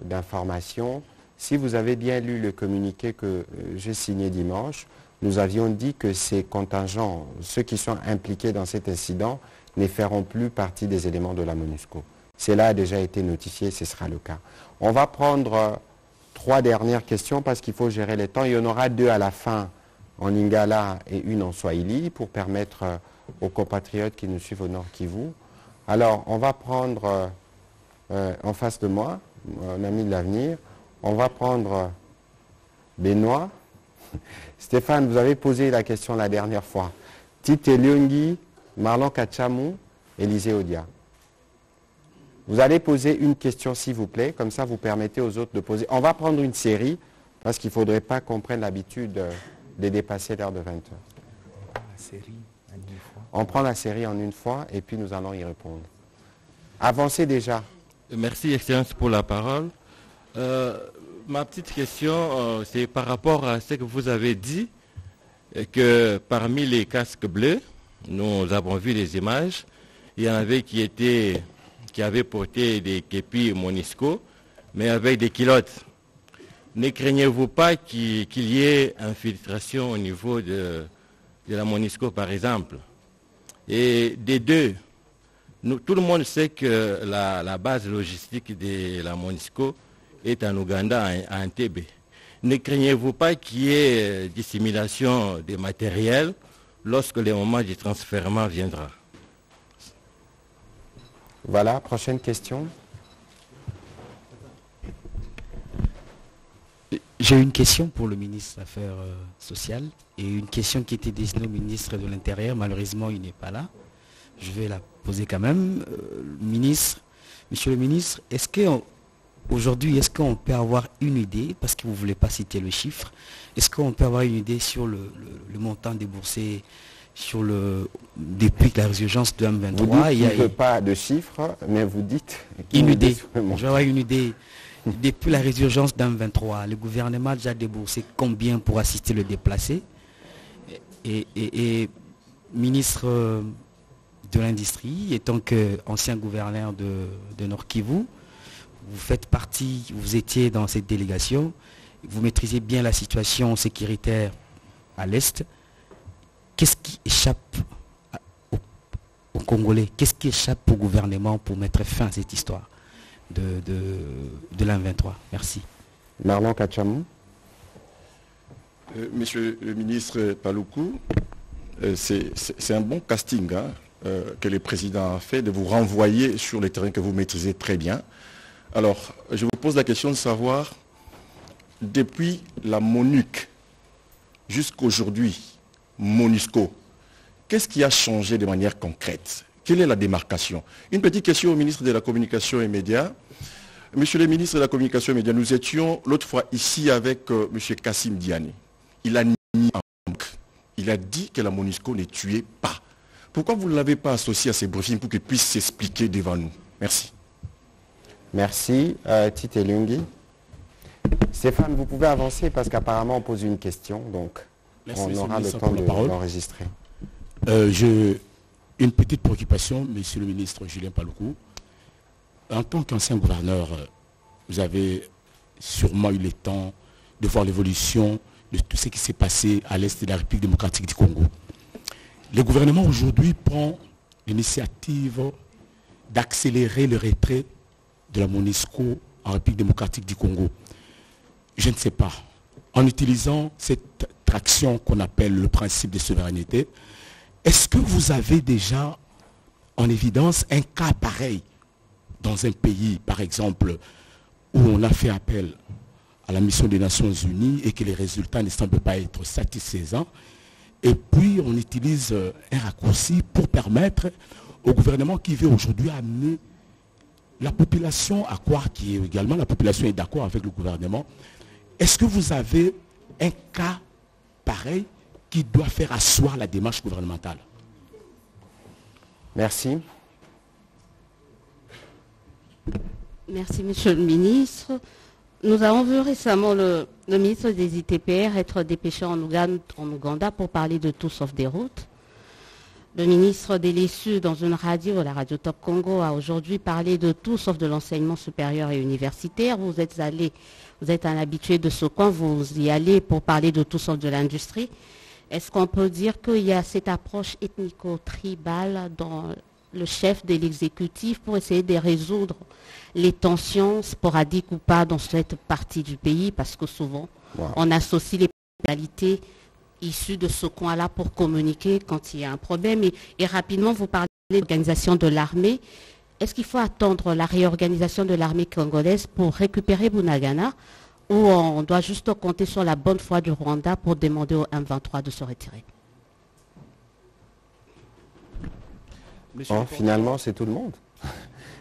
d'information. Si vous avez bien lu le communiqué que euh, j'ai signé dimanche, nous avions dit que ces contingents, ceux qui sont impliqués dans cet incident, ne feront plus partie des éléments de la MONUSCO. Cela a déjà été notifié, ce sera le cas. On va prendre euh, trois dernières questions parce qu'il faut gérer les temps. Il y en aura deux à la fin en Lingala et une en Swahili pour permettre euh, aux compatriotes qui nous suivent au Nord Kivu. Alors, on va prendre euh, en face de moi, mon ami de l'avenir, on va prendre Benoît. <laughs> Stéphane, vous avez posé la question la dernière fois. Tite Lyongi, Marlon Kachamou, Élisée Odia. Vous allez poser une question, s'il vous plaît, comme ça vous permettez aux autres de poser. On va prendre une série, parce qu'il ne faudrait pas qu'on prenne l'habitude de dépasser l'heure de 20 heures. On prend la série en une fois et puis nous allons y répondre. Avancez déjà. Merci, Excellence, pour la parole. Euh, ma petite question, euh, c'est par rapport à ce que vous avez dit, que parmi les casques bleus, nous avons vu les images, il y en avait qui avaient porté des képis Monisco, mais avec des kilotes. Ne craignez-vous pas qu'il y ait infiltration au niveau de, la Monisco, par exemple? Et des deux, tout le monde sait que la, base logistique de la Monisco est en Ouganda, à Entebbe. Ne craignez-vous pas qu'il y ait dissimulation des matériels lorsque le moment du transfert viendra? Voilà, prochaine question. J'ai une question pour le ministre des Affaires euh, sociales et une question qui était destinée au ministre de l'Intérieur. Malheureusement, il n'est pas là. Je vais la poser quand même. Euh, ministre, monsieur le ministre, est-ce qu'aujourd'hui, est-ce qu'on peut avoir une idée, parce que vous ne voulez pas citer le chiffre, est-ce qu'on peut avoir une idée sur le montant déboursé sur le depuis la résurgence de M23. Vous dites il n'y a pas de chiffres, mais vous dites une idée. J'aurais une idée. Depuis la résurgence d'un 23, le gouvernement a déjà déboursé combien pour assister le déplacé? Et, ministre de l'Industrie, étant que ancien gouverneur de, de Nord Kivu, vous faites partie, vous étiez dans cette délégation, vous maîtrisez bien la situation sécuritaire à l'Est. Qu'est-ce qui échappe aux, Congolais? Qu'est-ce qui échappe au gouvernement pour mettre fin à cette histoire de, de, l'an 23 Merci. Marlon Kachamou. Euh, monsieur le ministre Paloukou, euh, c'est un bon casting hein, euh, que le président a fait de vous renvoyer sur les terrains que vous maîtrisez très bien. Alors, je vous pose la question de savoir, depuis la MONUC jusqu'aujourd'hui, MONUSCO, qu'est-ce qui a changé de manière concrète? Quelle est la démarcation? Une petite question au ministre de la Communication et Médias. Monsieur le ministre de la Communication et Médias, nous étions l'autre fois ici avec M. Kassim Diani. Il a il a dit que la MONUSCO ne tuait pas. Pourquoi vous ne l'avez pas associé à ces briefings pour qu'il puisse s'expliquer devant nous? Merci. Merci, euh, Tite Lungi. Stéphane, vous pouvez avancer parce qu'apparemment on pose une question, donc on aura le temps de l'enregistrer. Euh, J'ai une petite préoccupation, Monsieur le ministre Julien Paloukou. En tant qu'ancien gouverneur, vous avez sûrement eu le temps de voir l'évolution de tout ce qui s'est passé à l'est de la République démocratique du Congo. Le gouvernement aujourd'hui prend l'initiative d'accélérer le retrait de la MONUSCO en République démocratique du Congo. Je ne sais pas. En utilisant cette traction qu'on appelle le principe de souveraineté, est-ce que vous avez déjà en évidence un cas pareil dans un pays, par exemple, où on a fait appel à la mission des Nations Unies et que les résultats ne semblent pas être satisfaisants. Et puis, on utilise un raccourci pour permettre au gouvernement qui veut aujourd'hui amener la population à croire qui est également la population est d'accord avec le gouvernement. Est-ce que vous avez un cas pareil qui doit faire asseoir la démarche gouvernementale? Merci. Merci, Monsieur le Ministre. Nous avons vu récemment le, ministre des ITPR être dépêché en Ouganda, pour parler de tout sauf des routes. Le ministre des Lessus, dans une radio, la radio Top Congo, a aujourd'hui parlé de tout sauf de l'enseignement supérieur et universitaire. Vous êtes allé, vous êtes un habitué de ce coin, vous y allez pour parler de tout sauf de l'industrie. Est-ce qu'on peut dire qu'il y a cette approche ethnico-tribale dans le chef de l'exécutif pour essayer de résoudre les tensions sporadiques ou pas dans cette partie du pays, parce que souvent, on associe les personnalités issues de ce coin-là pour communiquer quand il y a un problème. Et, rapidement, vous parlez de l'organisation de l'armée. Est-ce qu'il faut attendre la réorganisation de l'armée congolaise pour récupérer Bunagana ou on doit juste compter sur la bonne foi du Rwanda pour demander au M23 de se retirer? Finalement, c'est tout le monde.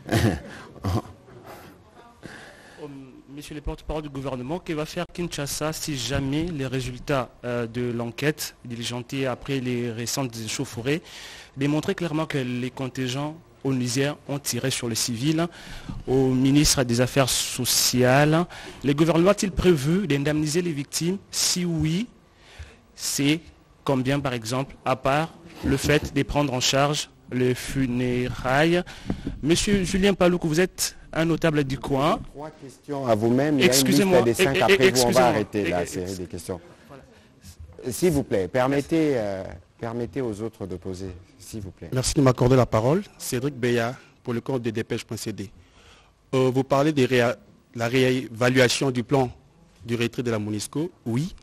<laughs> Monsieur le porte-parole du gouvernement, que va faire Kinshasa si jamais les résultats euh, de l'enquête diligentée après les récentes échauffourées démontraient clairement que les contingents onusiens ont tiré sur les civils. Au ministre des Affaires sociales, le gouvernement a-t-il prévu d'indemniser les victimes? Si oui, c'est combien par exemple, à part le fait de prendre en charge les funérailles? Monsieur Julien Palouk, vous êtes un notable du coin. Trois questions à vous-même. Excusez-moi. des cinq après vous. On va arrêter la série des questions. S'il vous plaît, permettez, euh, permettez aux autres de poser, s'il vous plaît. Merci de m'accorder la parole. Cédric Béat, pour le compte de dépêche.cd. Euh, vous parlez de la réévaluation du plan du retrait de la MONUSCO Oui.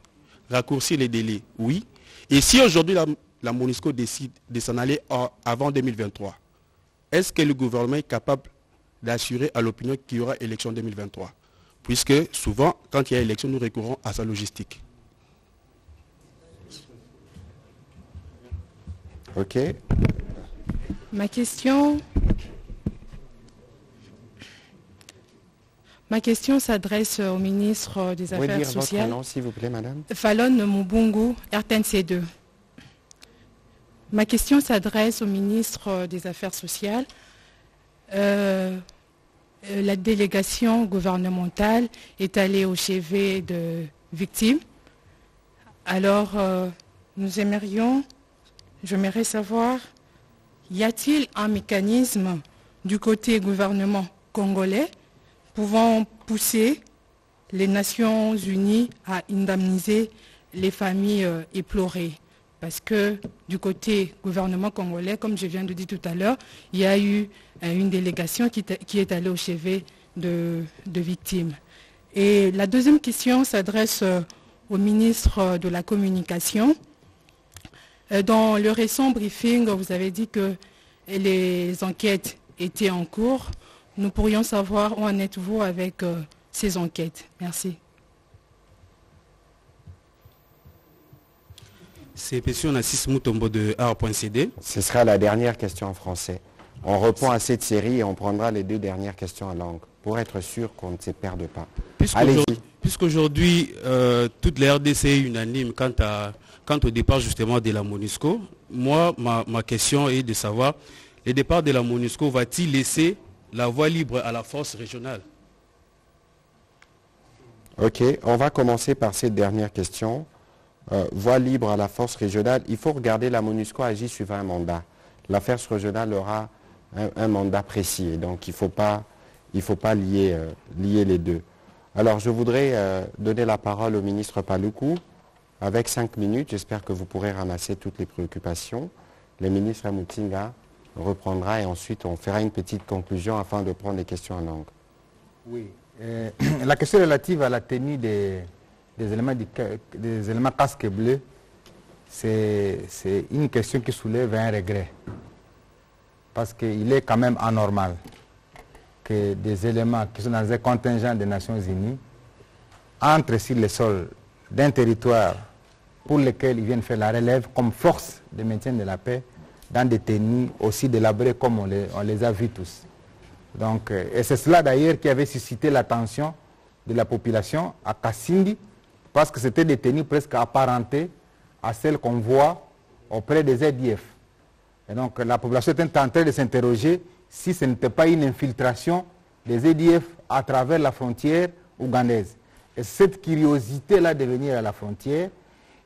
Raccourcir les délais Oui. Et si aujourd'hui la, la MONUSCO décide de s'en aller avant 2023, est-ce que le gouvernement est capable d'assurer à l'opinion qu'il y aura élection 2023. Puisque souvent, quand il y a élection, nous recourons à sa logistique. Ok. Ma question, ma question s'adresse au ministre des Affaires dire sociales. Votre nom, s'il vous plaît, madame? Fallon Mubungu, RTNC2. Ma question s'adresse au ministre des Affaires sociales. Euh, euh, la délégation gouvernementale est allée au chevet de victimes. Alors, euh, nous aimerions, j'aimerais savoir, y a-t-il un mécanisme du côté gouvernement congolais pouvant pousser les Nations Unies à indemniser les familles éplorées? Parce que du côté gouvernement congolais, comme je viens de dire tout à l'heure, il y a eu euh, une délégation qui, est allée au chevet de, victimes. Et la deuxième question s'adresse euh, au ministre de la Communication. Dans le récent briefing, vous avez dit que les enquêtes étaient en cours. Nous pourrions savoir où en êtes-vous avec ces enquêtes. Merci. C'est question Nassis Moutombo de R.CD. Ce sera la dernière question en français. On reprend à cette série et on prendra les deux dernières questions en langue pour être sûr qu'on ne se perde pas. Puisqu'aujourd'hui, euh, toute la RDC est unanime quant, à, quant au départ justement de la MONUSCO, moi, ma, ma question est de savoir, le départ de la MONUSCO va-t-il laisser la voie libre à la force régionale? Ok, on va commencer par cette dernière question. Euh, voie libre à la force régionale, il faut regarder la MONUSCO agit suivant un mandat. La force régionale aura un, mandat précis donc il ne faut pas, faut pas lier, euh, lier, les deux. Alors je voudrais euh, donner la parole au ministre Paloukou avec cinq minutes. J'espère que vous pourrez ramasser toutes les préoccupations. Le ministre Amoutinga reprendra et ensuite on fera une petite conclusion afin de prendre les questions en langue. Oui. <clears throat> la question relative à la tenue des, éléments, des éléments casque bleu, c'est une question qui soulève un regret. Parce qu'il est quand même anormal que des éléments qui sont dans un contingent des Nations Unies entrent sur le sol d'un territoire pour lequel ils viennent faire la relève comme force de maintien de la paix dans des tenues aussi délabrées comme on les a vus tous. Donc, euh, et c'est cela d'ailleurs qui avait suscité l'attention de la population à Kassindi, parce que c'était des tenues presque apparentées à celles qu'on voit auprès des EDF. Et donc la population était en train de s'interroger si ce n'était pas une infiltration des EDF à travers la frontière ougandaise. Et cette curiosité-là de venir à la frontière,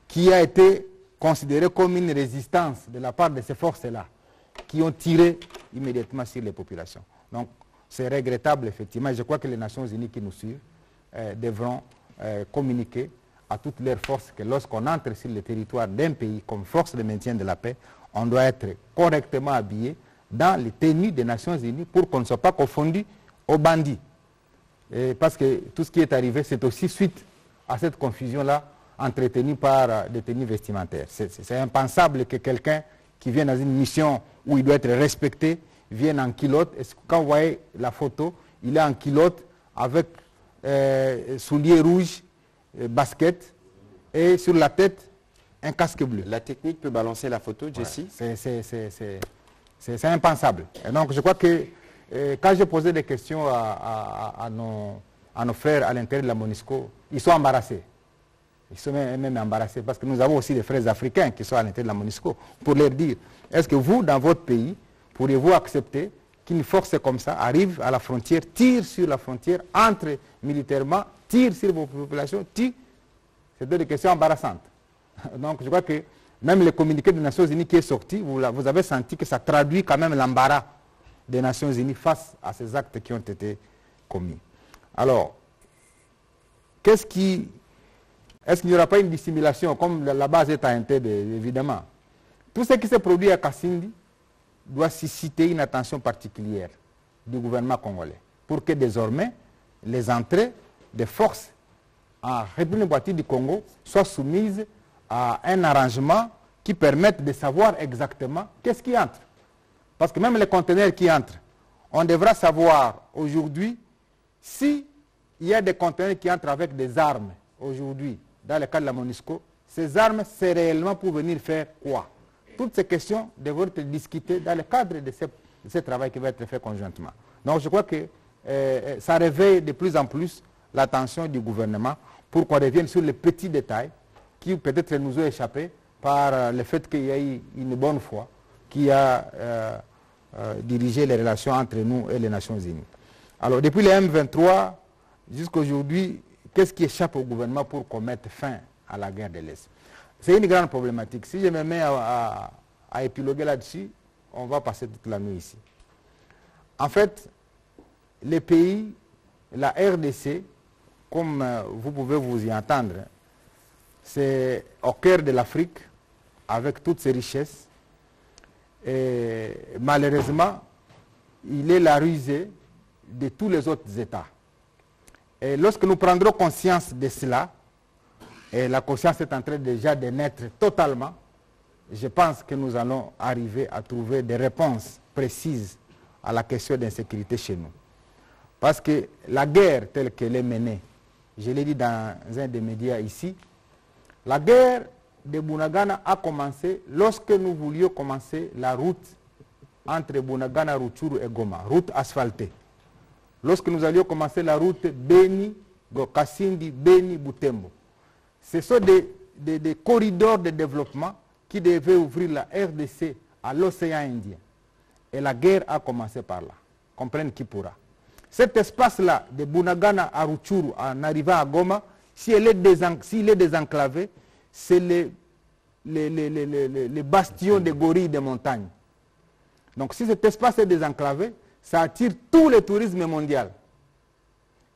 qui a été considérée comme une résistance de la part de ces forces-là, qui ont tiré immédiatement sur les populations. Donc, c'est regrettable, effectivement. Je crois que les Nations Unies qui nous suivent euh, devront euh, communiquer à toutes leurs forces que lorsqu'on entre sur le territoire d'un pays comme force de maintien de la paix, on doit être correctement habillé dans les tenues des Nations Unies pour qu'on ne soit pas confondu aux bandits. parce que tout ce qui est arrivé, c'est aussi suite à cette confusion-là entretenue par euh, des tenues vestimentaires. C'est impensable que quelqu'un qui vient dans une mission où il doit être respecté viennent en kilote. quand vous voyez la photo, il est en kilote avec euh, souliers rouges, euh, basket et sur la tête un casque bleu. La technique peut balancer la photo, Jessie C'est impensable. Et donc je crois que euh, quand j'ai posé des questions à, nos, à, nos, frères à l'intérieur de la MONUSCO, ils sont embarrassés. Ils sont même, même, embarrassés parce que nous avons aussi des frères africains qui sont à l'intérieur de la MONUSCO pour leur dire, est-ce que vous, dans votre pays, pourriez-vous accepter qu'une force comme ça arrive à la frontière, tire sur la frontière, entre militairement, tire sur vos populations, tire C'est des questions embarrassantes. <laughs> Donc je crois que même le communiqué des Nations Unies qui est sorti, vous, avez senti que ça traduit quand même l'embarras des Nations Unies face à ces actes qui ont été commis. Alors, qu'est-ce qui... Est-ce qu'il n'y aura pas une dissimulation, comme la base est à Entebbe, évidemment? Tout ce qui s'est produit à Kassindi, doit susciter une attention particulière du gouvernement congolais pour que désormais les entrées des forces en République du Congo soient soumises à un arrangement qui permette de savoir exactement qu'est-ce qui entre. Parce que même les conteneurs qui entrent, on devra savoir aujourd'hui s'il y a des conteneurs qui entrent avec des armes aujourd'hui dans le cas de la MONUSCO, ces armes, c'est réellement pour venir faire quoi? Toutes ces questions devront être discutées dans le cadre de ce, travail qui va être fait conjointement. Donc je crois que euh, euh, ça réveille de plus en plus l'attention du gouvernement pour qu'on revienne sur les petits détails qui peut-être nous ont échappé par euh, le fait qu'il y a eu une bonne foi qui a dirigé les relations entre nous et les Nations Unies. Alors depuis le M23 jusqu'à aujourd'hui, qu'est-ce qui échappe au gouvernement pour qu'on mette fin à la guerre de l'Est? C'est une grande problématique. Si je me mets à, épiloguer là-dessus, on va passer toute la nuit ici. En fait, les pays la RDC, comme euh, vous pouvez vous y entendre, c'est au cœur de l'Afrique, avec toutes ses richesses. Et malheureusement, il est la rusée de tous les autres États. Et lorsque nous prendrons conscience de cela, et la conscience est en train déjà de naître totalement, je pense que nous allons arriver à trouver des réponses précises à la question d'insécurité chez nous. Parce que la guerre telle qu'elle est menée, je l'ai dit dans un des médias ici, la guerre de Bunagana a commencé lorsque nous voulions commencer la route entre Bunagana, Ruchuru et Goma, route asphaltée. Lorsque nous allions commencer la route Beni, Kassindi, Beni, Butembo. Ce sont des, des corridors de développement qui devaient ouvrir la RDC à l'océan Indien. Et la guerre a commencé par là. Comprenne qui pourra. Cet espace-là, de Bunagana à Ruchuru, en arrivant à Goma, s'il est, est désenclavé, c'est les, bastions des gorilles des montagnes. Donc si cet espace est désenclavé, ça attire tout le tourisme mondial.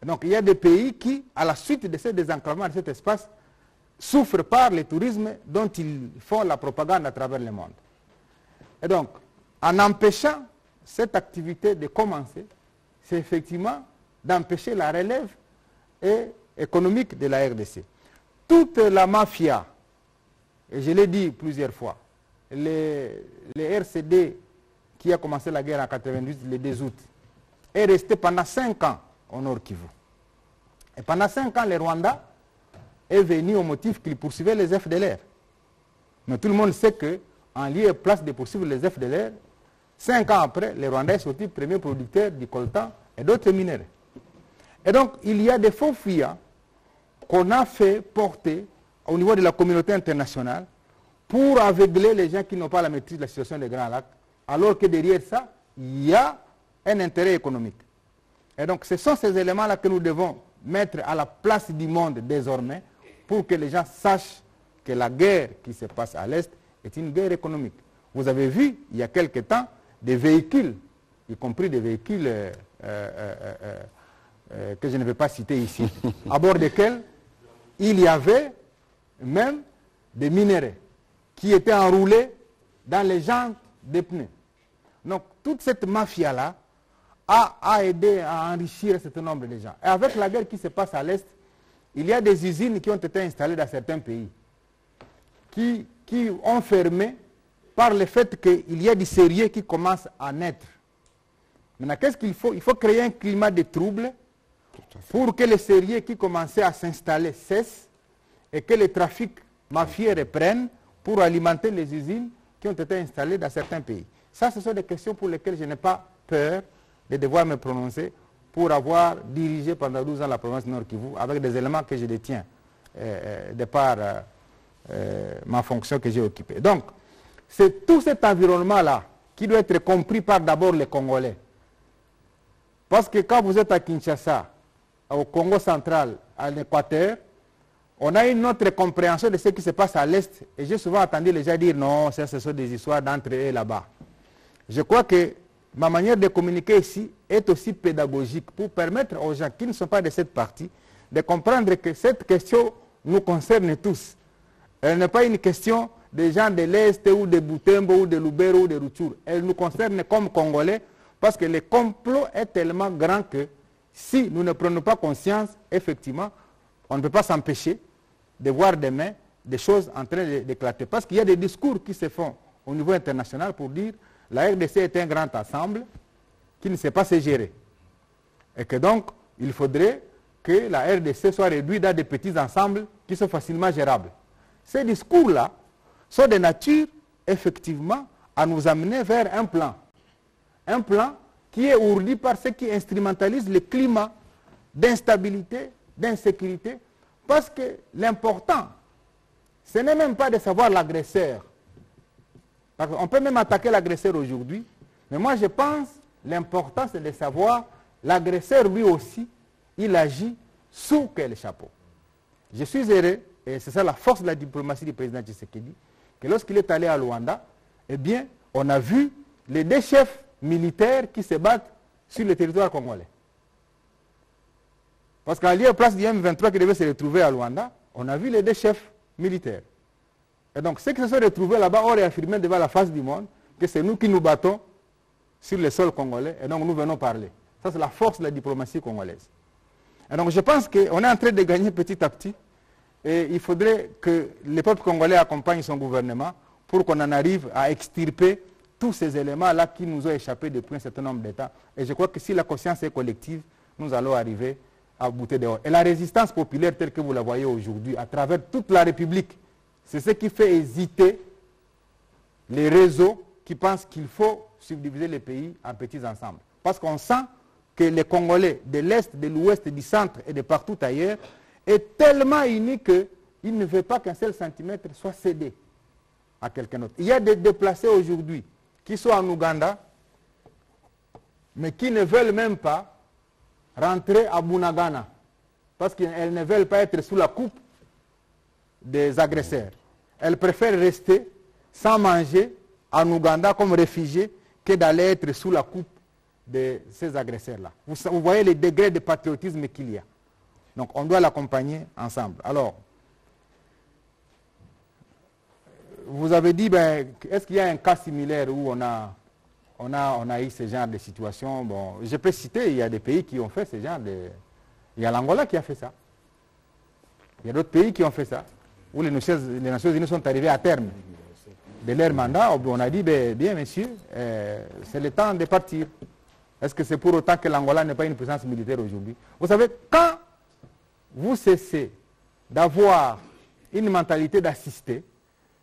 Donc il y a des pays qui, à la suite de ce désenclavement de cet espace, souffrent par le tourisme dont ils font la propagande à travers le monde. Et donc, en empêchant cette activité de commencer, c'est effectivement d'empêcher la relève économique de la RDC. Toute la mafia, et je l'ai dit plusieurs fois, les, RCD qui a commencé la guerre en 98, le 2 août, est resté pendant 5 ans au Nord Kivu. Et pendant 5 ans, le Rwanda est venu au motif qu'il poursuivait les FDLR. Mais tout le monde sait qu'en lieu et place de poursuivre les FDLR, Cinq ans après, les Rwandais sont sorti premier producteur du coltan et d'autres minéraux. Et donc, il y a des faux fuyants qu'on a fait porter au niveau de la communauté internationale pour aveugler les gens qui n'ont pas la maîtrise de la situation des Grands Lacs, alors que derrière ça, il y a un intérêt économique. Et donc, ce sont ces éléments-là que nous devons mettre à la place du monde désormais pour que les gens sachent que la guerre qui se passe à l'Est est une guerre économique. Vous avez vu, il y a quelque temps, des véhicules, y compris des véhicules euh, euh, euh, que je ne vais pas citer ici, <laughs> à bord desquels il y avait même des minéraux qui étaient enroulés dans les jantes des pneus. Donc toute cette mafia-là a, aidé à enrichir un certain nombre de gens. Et avec la guerre qui se passe à l'Est, il y a des usines qui ont été installées dans certains pays, qui, qui ont fermé par le fait qu'il y a du sérieux qui commence à naître. Maintenant, qu'est-ce qu'il faut? Il faut créer un climat de trouble pour que les sérieux qui commençaient à s'installer cessent et que les trafics mafieux reprennent pour alimenter les usines qui ont été installées dans certains pays. Ça, ce sont des questions pour lesquelles je n'ai pas peur de devoir me prononcer pour avoir dirigé pendant 12 ans la province Nord Kivu avec des éléments que je détiens euh, euh, de par euh, ma fonction que j'ai occupée. Donc, c'est tout cet environnement-là qui doit être compris par d'abord les Congolais. Parce que quand vous êtes à Kinshasa, au Congo central, à l'Équateur, on a une autre compréhension de ce qui se passe à l'Est. Et j'ai souvent entendu les gens dire non, ça, ce sont des histoires d'entrée là-bas. Je crois que ma manière de communiquer ici est aussi pédagogique pour permettre aux gens qui ne sont pas de cette partie de comprendre que cette question nous concerne tous. Elle n'est pas une question des gens de l'Est ou de Boutembo ou de Lubero ou de Rutshuru. Elle nous concerne comme Congolais parce que le complot est tellement grand que si nous ne prenons pas conscience, effectivement, on ne peut pas s'empêcher de voir demain des choses en train d'éclater. Parce qu'il y a des discours qui se font au niveau international pour dire la RDC est un grand ensemble qui ne sait pas se gérer. Et que donc, il faudrait que la RDC soit réduite dans des petits ensembles qui sont facilement gérables. Ces discours-là sont de nature, effectivement, à nous amener vers un plan. Un plan qui est ourdi par ceux qui instrumentalisent le climat d'instabilité, d'insécurité, parce que l'important, ce n'est même pas de savoir l'agresseur. On peut même attaquer l'agresseur aujourd'hui, mais moi je pense l'important c'est de savoir l'agresseur lui aussi, il agit sous quel chapeau. Je suis heureux, et c'est ça la force de la diplomatie du président Tshisekedi, que lorsqu'il est allé à Luanda, eh bien, on a vu les deux chefs militaires qui se battent sur le territoire congolais. Parce qu'à lieu place du M23 qui devait se retrouver à Luanda, on a vu les deux chefs militaires. Et donc, ceux qui se sont retrouvés là-bas ont réaffirmé devant la face du monde que c'est nous qui nous battons sur le sol congolais et donc nous venons parler. Ça, c'est la force de la diplomatie congolaise. Et donc, je pense qu'on est en train de gagner petit à petit et il faudrait que le peuple congolais accompagne son gouvernement pour qu'on en arrive à extirper tous ces éléments-là qui nous ont échappé depuis un certain nombre d'États. Et je crois que si la conscience est collective, nous allons arriver à bouter dehors. Et la résistance populaire telle que vous la voyez aujourd'hui, à travers toute la République, c'est ce qui fait hésiter les réseaux qui pensent qu'il faut subdiviser les pays en petits ensembles. Parce qu'on sent que les Congolais de l'Est, de l'Ouest, du Centre et de partout ailleurs est tellement unis qu'il ne veut pas qu'un seul centimètre soit cédé à quelqu'un d'autre. Il y a des déplacés aujourd'hui qui sont en Ouganda, mais qui ne veulent même pas rentrer à Bunagana, parce qu'elles ne veulent pas être sous la coupe des agresseurs. Elles préfèrent rester sans manger en Ouganda comme réfugiés que d'aller être sous la coupe de ces agresseurs-là. Vous, vous, voyez les degrés de patriotisme qu'il y a. Donc on doit l'accompagner ensemble. Alors, vous avez dit, ben, est-ce qu'il y a un cas similaire où on a, on, a, on a eu ce genre de situation? Bon, Je peux citer, il y a des pays qui ont fait ce genre de... Il y a l'Angola qui a fait ça. Il y a d'autres pays qui ont fait ça, où les Nations, les Nations Unies sont arrivées à terme de leur mandat. On a dit, ben, bien messieurs, euh, c'est le temps de partir. Est-ce que c'est pour autant que l'Angola n'est pas une puissance militaire aujourd'hui? Vous savez, quand vous cessez d'avoir une mentalité d'assister,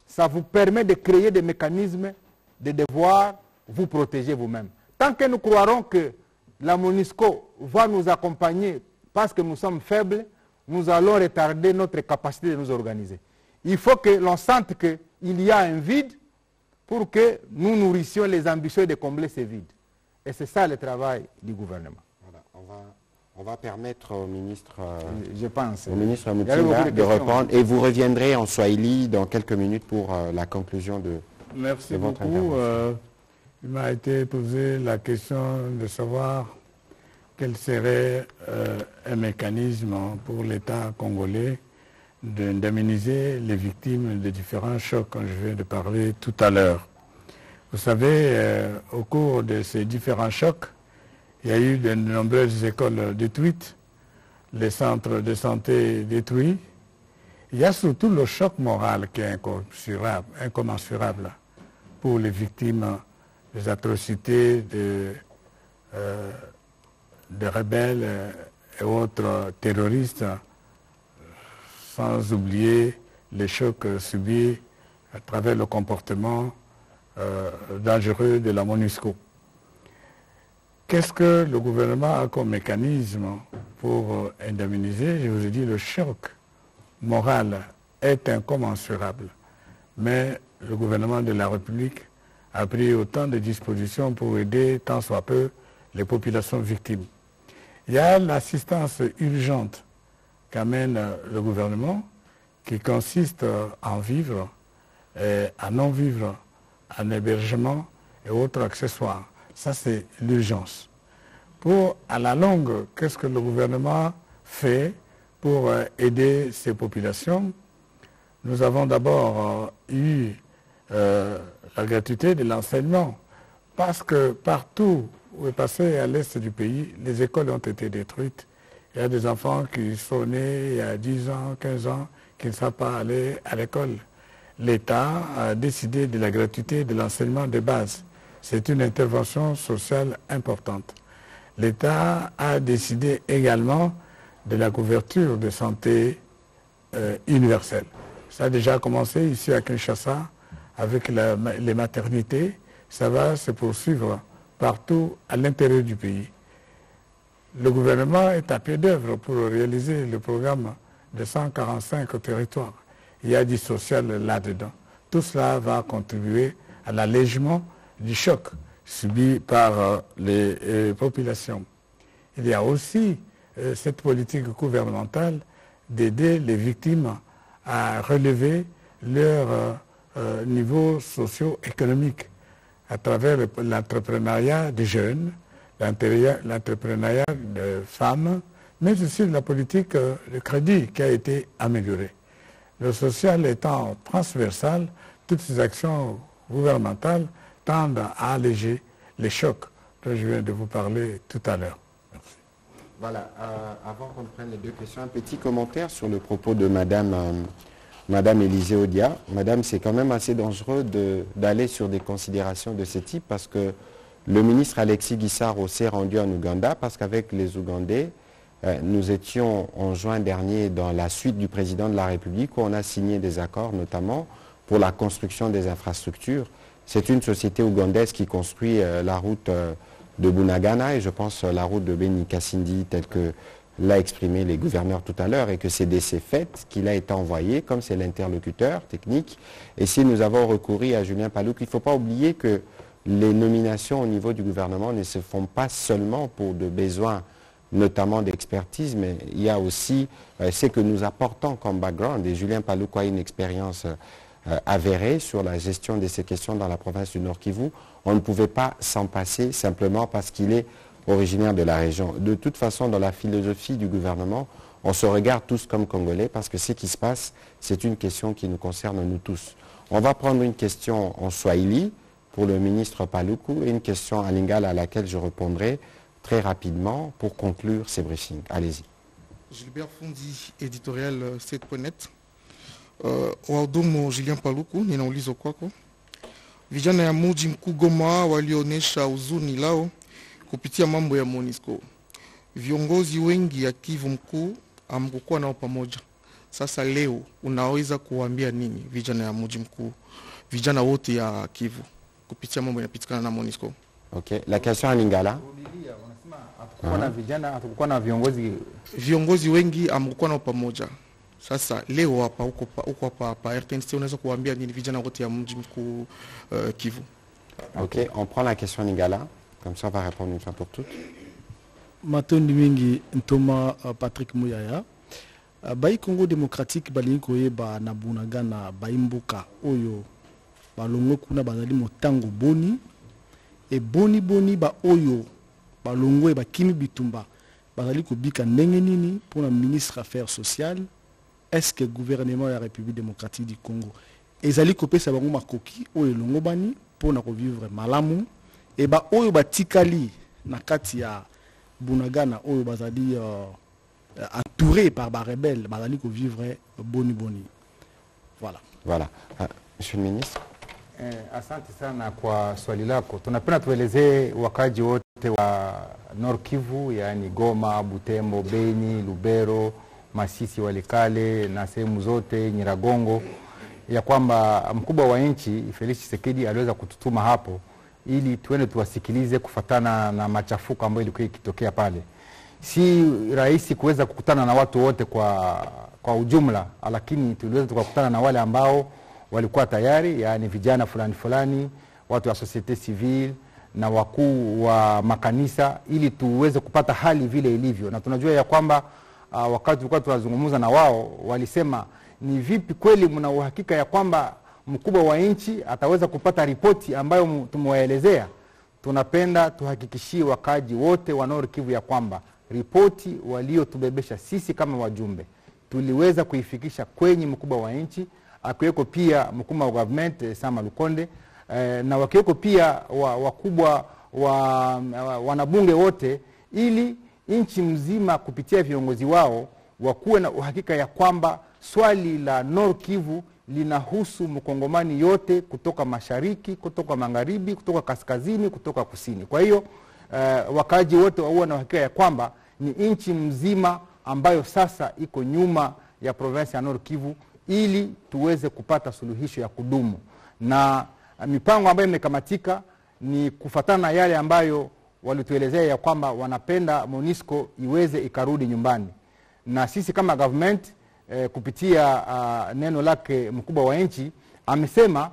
ça vous permet de créer des mécanismes de devoir vous protéger vous-même. Tant que nous croirons que la MONUSCO va nous accompagner parce que nous sommes faibles, nous allons retarder notre capacité de nous organiser. Il faut que l'on sente qu'il y a un vide pour que nous nourrissions les ambitions de combler ces vides. Et c'est ça le travail du gouvernement. On, va, permettre au ministre, euh, je pense, au ministre Moutinga de répondre et vous reviendrez en Swahili dans quelques minutes pour euh, la conclusion de, Merci de votre beaucoup. intervention. Euh, il m'a été posé la question de savoir quel serait euh, un mécanisme pour l'État congolais d'indemniser les victimes des différents chocs quand je viens de parler tout à l'heure. Vous savez, au cours de ces différents chocs, il y a eu de nombreuses écoles détruites, les centres de santé détruits. Il y a surtout le choc moral qui est incommensurable, pour les victimes des atrocités de, euh, de rebelles et autres terroristes, sans oublier les chocs subis à travers le comportement euh, dangereux de la MONUSCO. Qu'est-ce que le gouvernement a comme mécanisme pour euh, indemniser Je vous ai dit, le choc moral est incommensurable. Mais le gouvernement de la République a pris autant de dispositions pour aider tant soit peu les populations victimes. Il y a l'assistance urgente qu'amène le gouvernement qui consiste en vivre et à non vivre en hébergement et autres accessoires. Ça, c'est l'urgence. Pour, à la longue, qu'est-ce que le gouvernement fait pour euh, aider ces populations? Nous avons d'abord euh, eu euh, la gratuité de l'enseignement, parce que partout où est passé à l'est du pays, les écoles ont été détruites. Il y a des enfants qui sont nés il y a 10 ans, 15 ans, qui ne savent pas aller à l'école l'État a décidé de la gratuité de l'enseignement de base. C'est une intervention sociale importante. L'État a décidé également de la couverture de santé euh, universelle. Ça a déjà commencé ici à Kinshasa avec les maternités. Ça va se poursuivre partout à l'intérieur du pays. Le gouvernement est à pied d'œuvre pour réaliser le programme de 145 territoires il y a du social là-dedans. Tout cela va contribuer à l'allègement du choc subi par euh, les euh, populations. Il y a aussi euh, cette politique gouvernementale d'aider les victimes à relever leur niveau socio-économique à travers l'entrepreneuriat des jeunes, l'entrepreneuriat des femmes, mais aussi la politique de crédit qui a été améliorée. Le social étant transversal, toutes ces actions gouvernementales tendent à alléger les chocs dont je viens de vous parler tout à l'heure. Voilà, euh, avant qu'on prenne les deux questions, un petit commentaire sur le propos de Madame, euh, Madame Élisée Odia. Madame, c'est quand même assez dangereux d'aller sur des considérations de ce type parce que le ministre Alexis Guissaro s'est rendu en Ouganda parce qu'avec les Ougandais, euh, nous étions en juin dernier dans la suite du président de la République où on a signé des accords notamment pour la construction des infrastructures. C'est une société ougandaise qui construit euh, la route euh, de Bunagana et je pense euh, la route de Beni Kassindi telle que l'a exprimé les gouverneurs tout à l'heure et que c'est de ces faits qu'il a été envoyé comme c'est l'interlocuteur technique. Et si nous avons recouru à Julien Palouk, il ne faut pas oublier que les nominations au niveau du gouvernement ne se font pas seulement pour de besoins notamment d'expertise, mais il y a aussi ce que nous apportons comme background. Et Julien Palouko a une expérience euh, euh, avérée sur la gestion de ces questions dans la province du Nord Kivu. On ne pouvait pas s'en passer simplement parce qu'il est originaire de la région. De toute façon, dans la philosophie du gouvernement, on se regarde tous comme Congolais parce que ce qui se passe, c'est une question qui nous concerne nous tous. On va prendre une question en Swahili pour le ministre Paluku et une question à Lingala à laquelle je répondrai très rapidement pour conclure ces briefings. Allez-y. Gilbert Fundi, editorial uh, State.net. Uh, wahudumu Julien Paluku, ninaulizo kwako. Vijana ya muji mkuu Goma walionyesha huzuni lao kupitia mambo ya MONUSCO. Viongozi wengi ya Kivu mkuu amkukuwa nao pamoja. Sasa leo unaweza kuwaambia nini vijana ya muji mkuu, vijana wote ya Kivu kupitia mambo yanapitikana na MONUSCO? Ok. La question à Lingala. Hatukuwa na vijana, hatukukuwa na viongozi viongozi wengi amkukuwa nao pamoja. Sasa leo hapa huko huko hapa hapa RTNC unaweza kuwaambia nini vijana wote ya mji mkuu uh, Kivu? Ok, on prend la question Lingala. Comme ça, on va répondre une fois pour toutes. matondi mingi ntoma uh, patrick muyaya uh, bai congo démocratique balingi koyeba na bunagana bai mboka oyo balongwe kuna bazali motango boni eboniboni baoyo balongwe bakimi bitumba bazali kobika ndenge nini mpona ministre affaires sociales est ce que gouvernement ya république démocratique du congo ezali kopesa bango makoki oyo elongobani mpona kovivre malamu? E baoyo batikali na kati ya bunagana oyo bazali uh, uh, entouré par barebelle bazali kovivre boni boni voilà Voilà. Ah, Monsieur le ministre. Eh, asante sana kwa swali lako. Tunapenda tuelezee wakaji wote wa Nord Kivu, yaani Goma, Butembo, Beni, Lubero, Masisi, Walikale na sehemu zote Nyiragongo, ya kwamba mkubwa wa nchi Felix Tshisekedi aliweza kututuma hapo ili tuende tuwasikilize kufatana na machafuko ambayo ilikuwa ikitokea pale. Si rahisi kuweza kukutana na watu wote kwa, kwa ujumla, lakini tuliweza tukakutana na wale ambao walikuwa tayari, yaani vijana fulani fulani, watu wa societe civile na wakuu wa makanisa, ili tuweze kupata hali vile ilivyo, na tunajua ya kwamba uh, wakati tulikuwa tunazungumza na wao walisema ni vipi kweli mna uhakika ya kwamba mkubwa wa nchi ataweza kupata ripoti ambayo tumewaelezea. Tunapenda tuhakikishie wakaaji wote wa ya kwamba ripoti waliotubebesha sisi kama wajumbe tuliweza kuifikisha kwenye mkubwa wa nchi, akiweko pia mkuma wa government eh, Sama Lukonde eh, na wakiweko pia wakubwa wa- wa, wa, wanabunge wote, ili nchi mzima kupitia viongozi wao wakuwe na uhakika ya kwamba swali la nor Kivu linahusu mkongomani yote kutoka mashariki, kutoka magharibi, kutoka kaskazini, kutoka kusini. Kwa hiyo uh, wakaaji wote wawe na uhakika ya kwamba ni nchi mzima ambayo sasa iko nyuma ya provinsi ya nor Kivu ili tuweze kupata suluhisho ya kudumu, na mipango ambayo imekamatika ni kufatana na yale ambayo walituelezea ya kwamba wanapenda monisco iweze ikarudi nyumbani, na sisi kama government eh, kupitia uh, neno lake mkubwa wa nchi amesema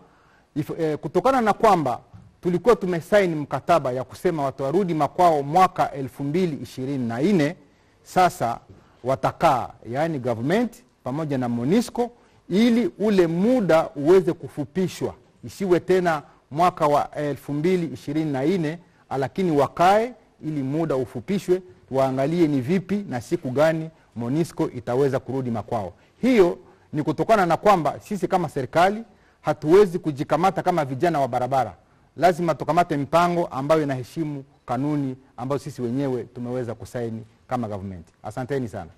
if, eh, kutokana na kwamba tulikuwa tumesaini mkataba ya kusema watu warudi makwao mwaka elfu mbili ishirini na nne sasa watakaa yaani government pamoja na monisco ili ule muda uweze kufupishwa isiwe tena mwaka wa elfu mbili ishirini na nne lakini wakae ili muda ufupishwe waangalie ni vipi na siku gani monisco itaweza kurudi makwao. Hiyo ni kutokana na kwamba sisi kama serikali hatuwezi kujikamata kama vijana wa barabara, lazima tukamate mpango ambayo inaheshimu kanuni ambayo sisi wenyewe tumeweza kusaini kama government. Asanteni sana.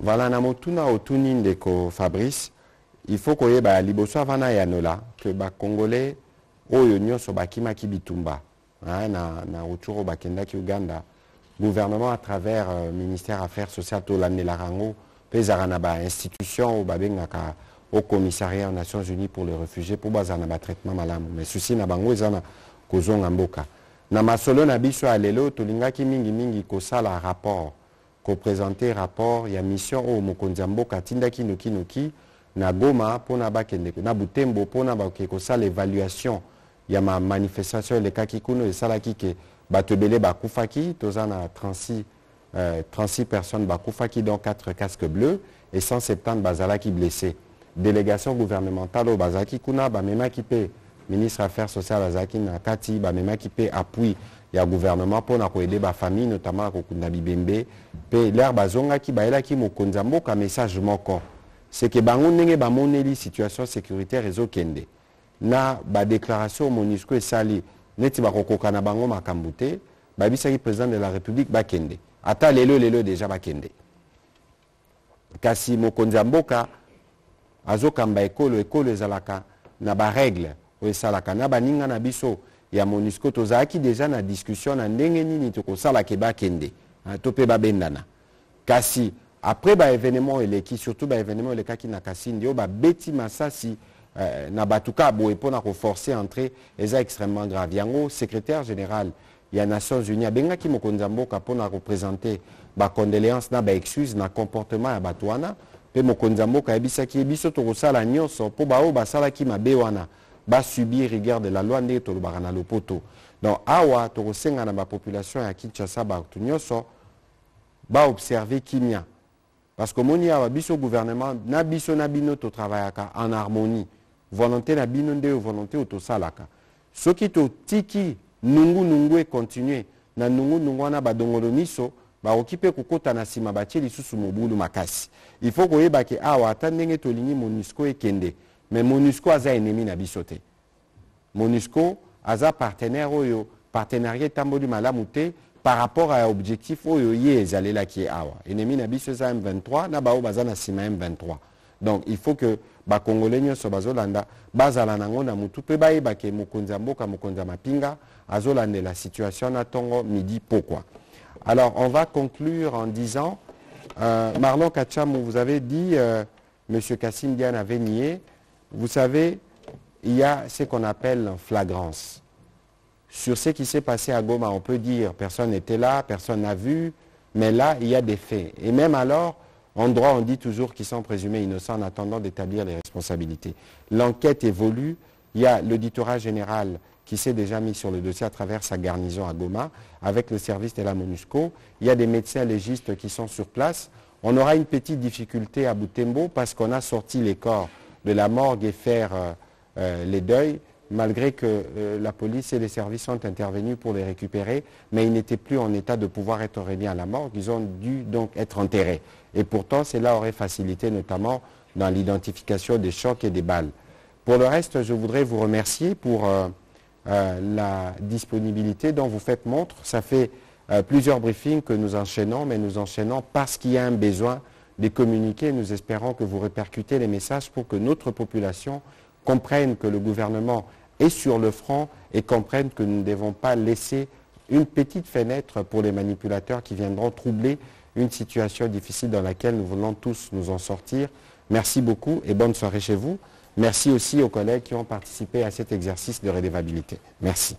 vala na motuna otuni ndeko Fabrice, ifo koyeba ya liboso avana yanola ke bakongole oyo nyonso bakimaki bitumba hein, na, na oyo bakendaki uganda. Gouvernement à travers euh, ministère affaires sociales tolandelaka yango mpe ezalaka na bainstitution oyo babengaka au commissariat aux nations unies pour les réfugiés mpo bazala na batraitement malamu. Mais susi na bango eza na kozonga mboka. Na masolo na biso ya lelo tolingaki mingimingi kosala rapport koprésente rapport ya mission oyo mokonzi ya mboka atindaki nokinoki na goma mpona bakende na butembo mpona bakoki kosala évaluation ya mamanifestation elekaki kuno esalaki ke bato ebele bakufaki toza na 36, euh, 36 personnes bakufaki dont 4 casques bleus. Et 170 bazalaki blessés. Délégation gouvernementale oyo bazalaki kuna bamemaki mpe ministre affaires sociales azalaki na kati bamemaki mpe appui ya gouvernement mpona koede bafamille notamment kokunda bibembe. Mpe lere bazongaki bayelaki mokonzi ya mboka message moko. Seke bango ndenge bamoneli situation sécuritaire ezokende na badéclaration monusco esali neti bakokoka na bango makambo te. Babisaki président de la république bakende ata lelo lelo deja bakende kasi mokonzi ya mboka azokamba ekolo ekolo ezalaka na baregle oyo esalaka. Na baninga na biso ya monusco tozalaki deja na discussion na ndenge nini tokosalaka bakende to mpe babendana kasi après baévénement eleki surtout baévénement elekaki na kasindi oyo babeti masasi euh, na bato ka boye mpona koforce entrée eza extrêmement grave. Yango secrétaire général ya nations unies. Abengaki mokonzi ya mboka mpona koprésente bacondoléance na baexcuse na comportement ya bato wana mpe mokonzi ya mboka ayebisaki ye biso tokosala nyonso mpo baoyo basalaki mabe wana basubir rigueur de la loi ndenge tolobaka na lopoto donc awa tokosenga na bapopulation ya kinshasa bato nyonso baobserve kimia. Parce que omoni awa biso gouvernement na biso na bino totravaillaka en harmonie volonté na bino nde oyo volonté oyo tosalaka. Soki totiki nungunungu ekontinue na nungunungu wana badongolo miso bakoki mpe kokɔta na nsima batie lisusu mobulu makasi. Il faut koyeba ke awa ata ndenge tolingi monusco ekende mais monusco aza ennemi na biso te. Monusco aza partenaire oyo partenariat etamboli malamu te par rapport à objectif oyo ye ezalelaki awa. Ennemi na biso eza m23 na baoyo baza na nsima ya m23. Donc il faut que bakongole nyonso bazolanda bazala nango na mutu bayeba ke mokonzi mboka mokonzi mapinga azolandela situation na ntongo midi pokwa. Alors on va conclure en disant euh, marlon kachamou vous avez dit euh, monsieur kassim diane avait nié. Vous savez il y a ce qu'on appelle flagrance. Sur ce qui s'est passé à Goma, on peut dire personne n'était là, personne n'a vu, mais là, il y a des faits. Et même alors, en droit, on dit toujours qu'ils sont présumés innocents en attendant d'établir les responsabilités. L'enquête évolue. Il y a l'auditorat général qui s'est déjà mis sur le dossier à travers sa garnison à Goma, avec le service de la MONUSCO. Il y a des médecins légistes qui sont sur place. On aura une petite difficulté à Boutembo parce qu'on a sorti les corps de la morgue et faire euh, euh, les deuils malgré que euh, la police et les services sont intervenus pour les récupérer, mais ils n'étaient plus en état de pouvoir être remis à la morgue. Ils ont dû donc être enterrés. Et pourtant, cela aurait facilité notamment dans l'identification des chocs et des balles. Pour le reste, je voudrais vous remercier pour euh, euh, la disponibilité dont vous faites montre. Ça fait plusieurs briefings que nous enchaînons, mais nous enchaînons parce qu'il y a un besoin de communiquer. Nous espérons que vous répercutez les messages pour que notre population comprenne que le gouvernement est sur le front et comprenne que nous ne devons pas laisser une petite fenêtre pour les manipulateurs qui viendront troubler une situation difficile dans laquelle nous voulons tous nous en sortir. Merci beaucoup et bonne soirée chez vous. Merci aussi aux collègues qui ont participé à cet exercice de rédévabilité. Merci.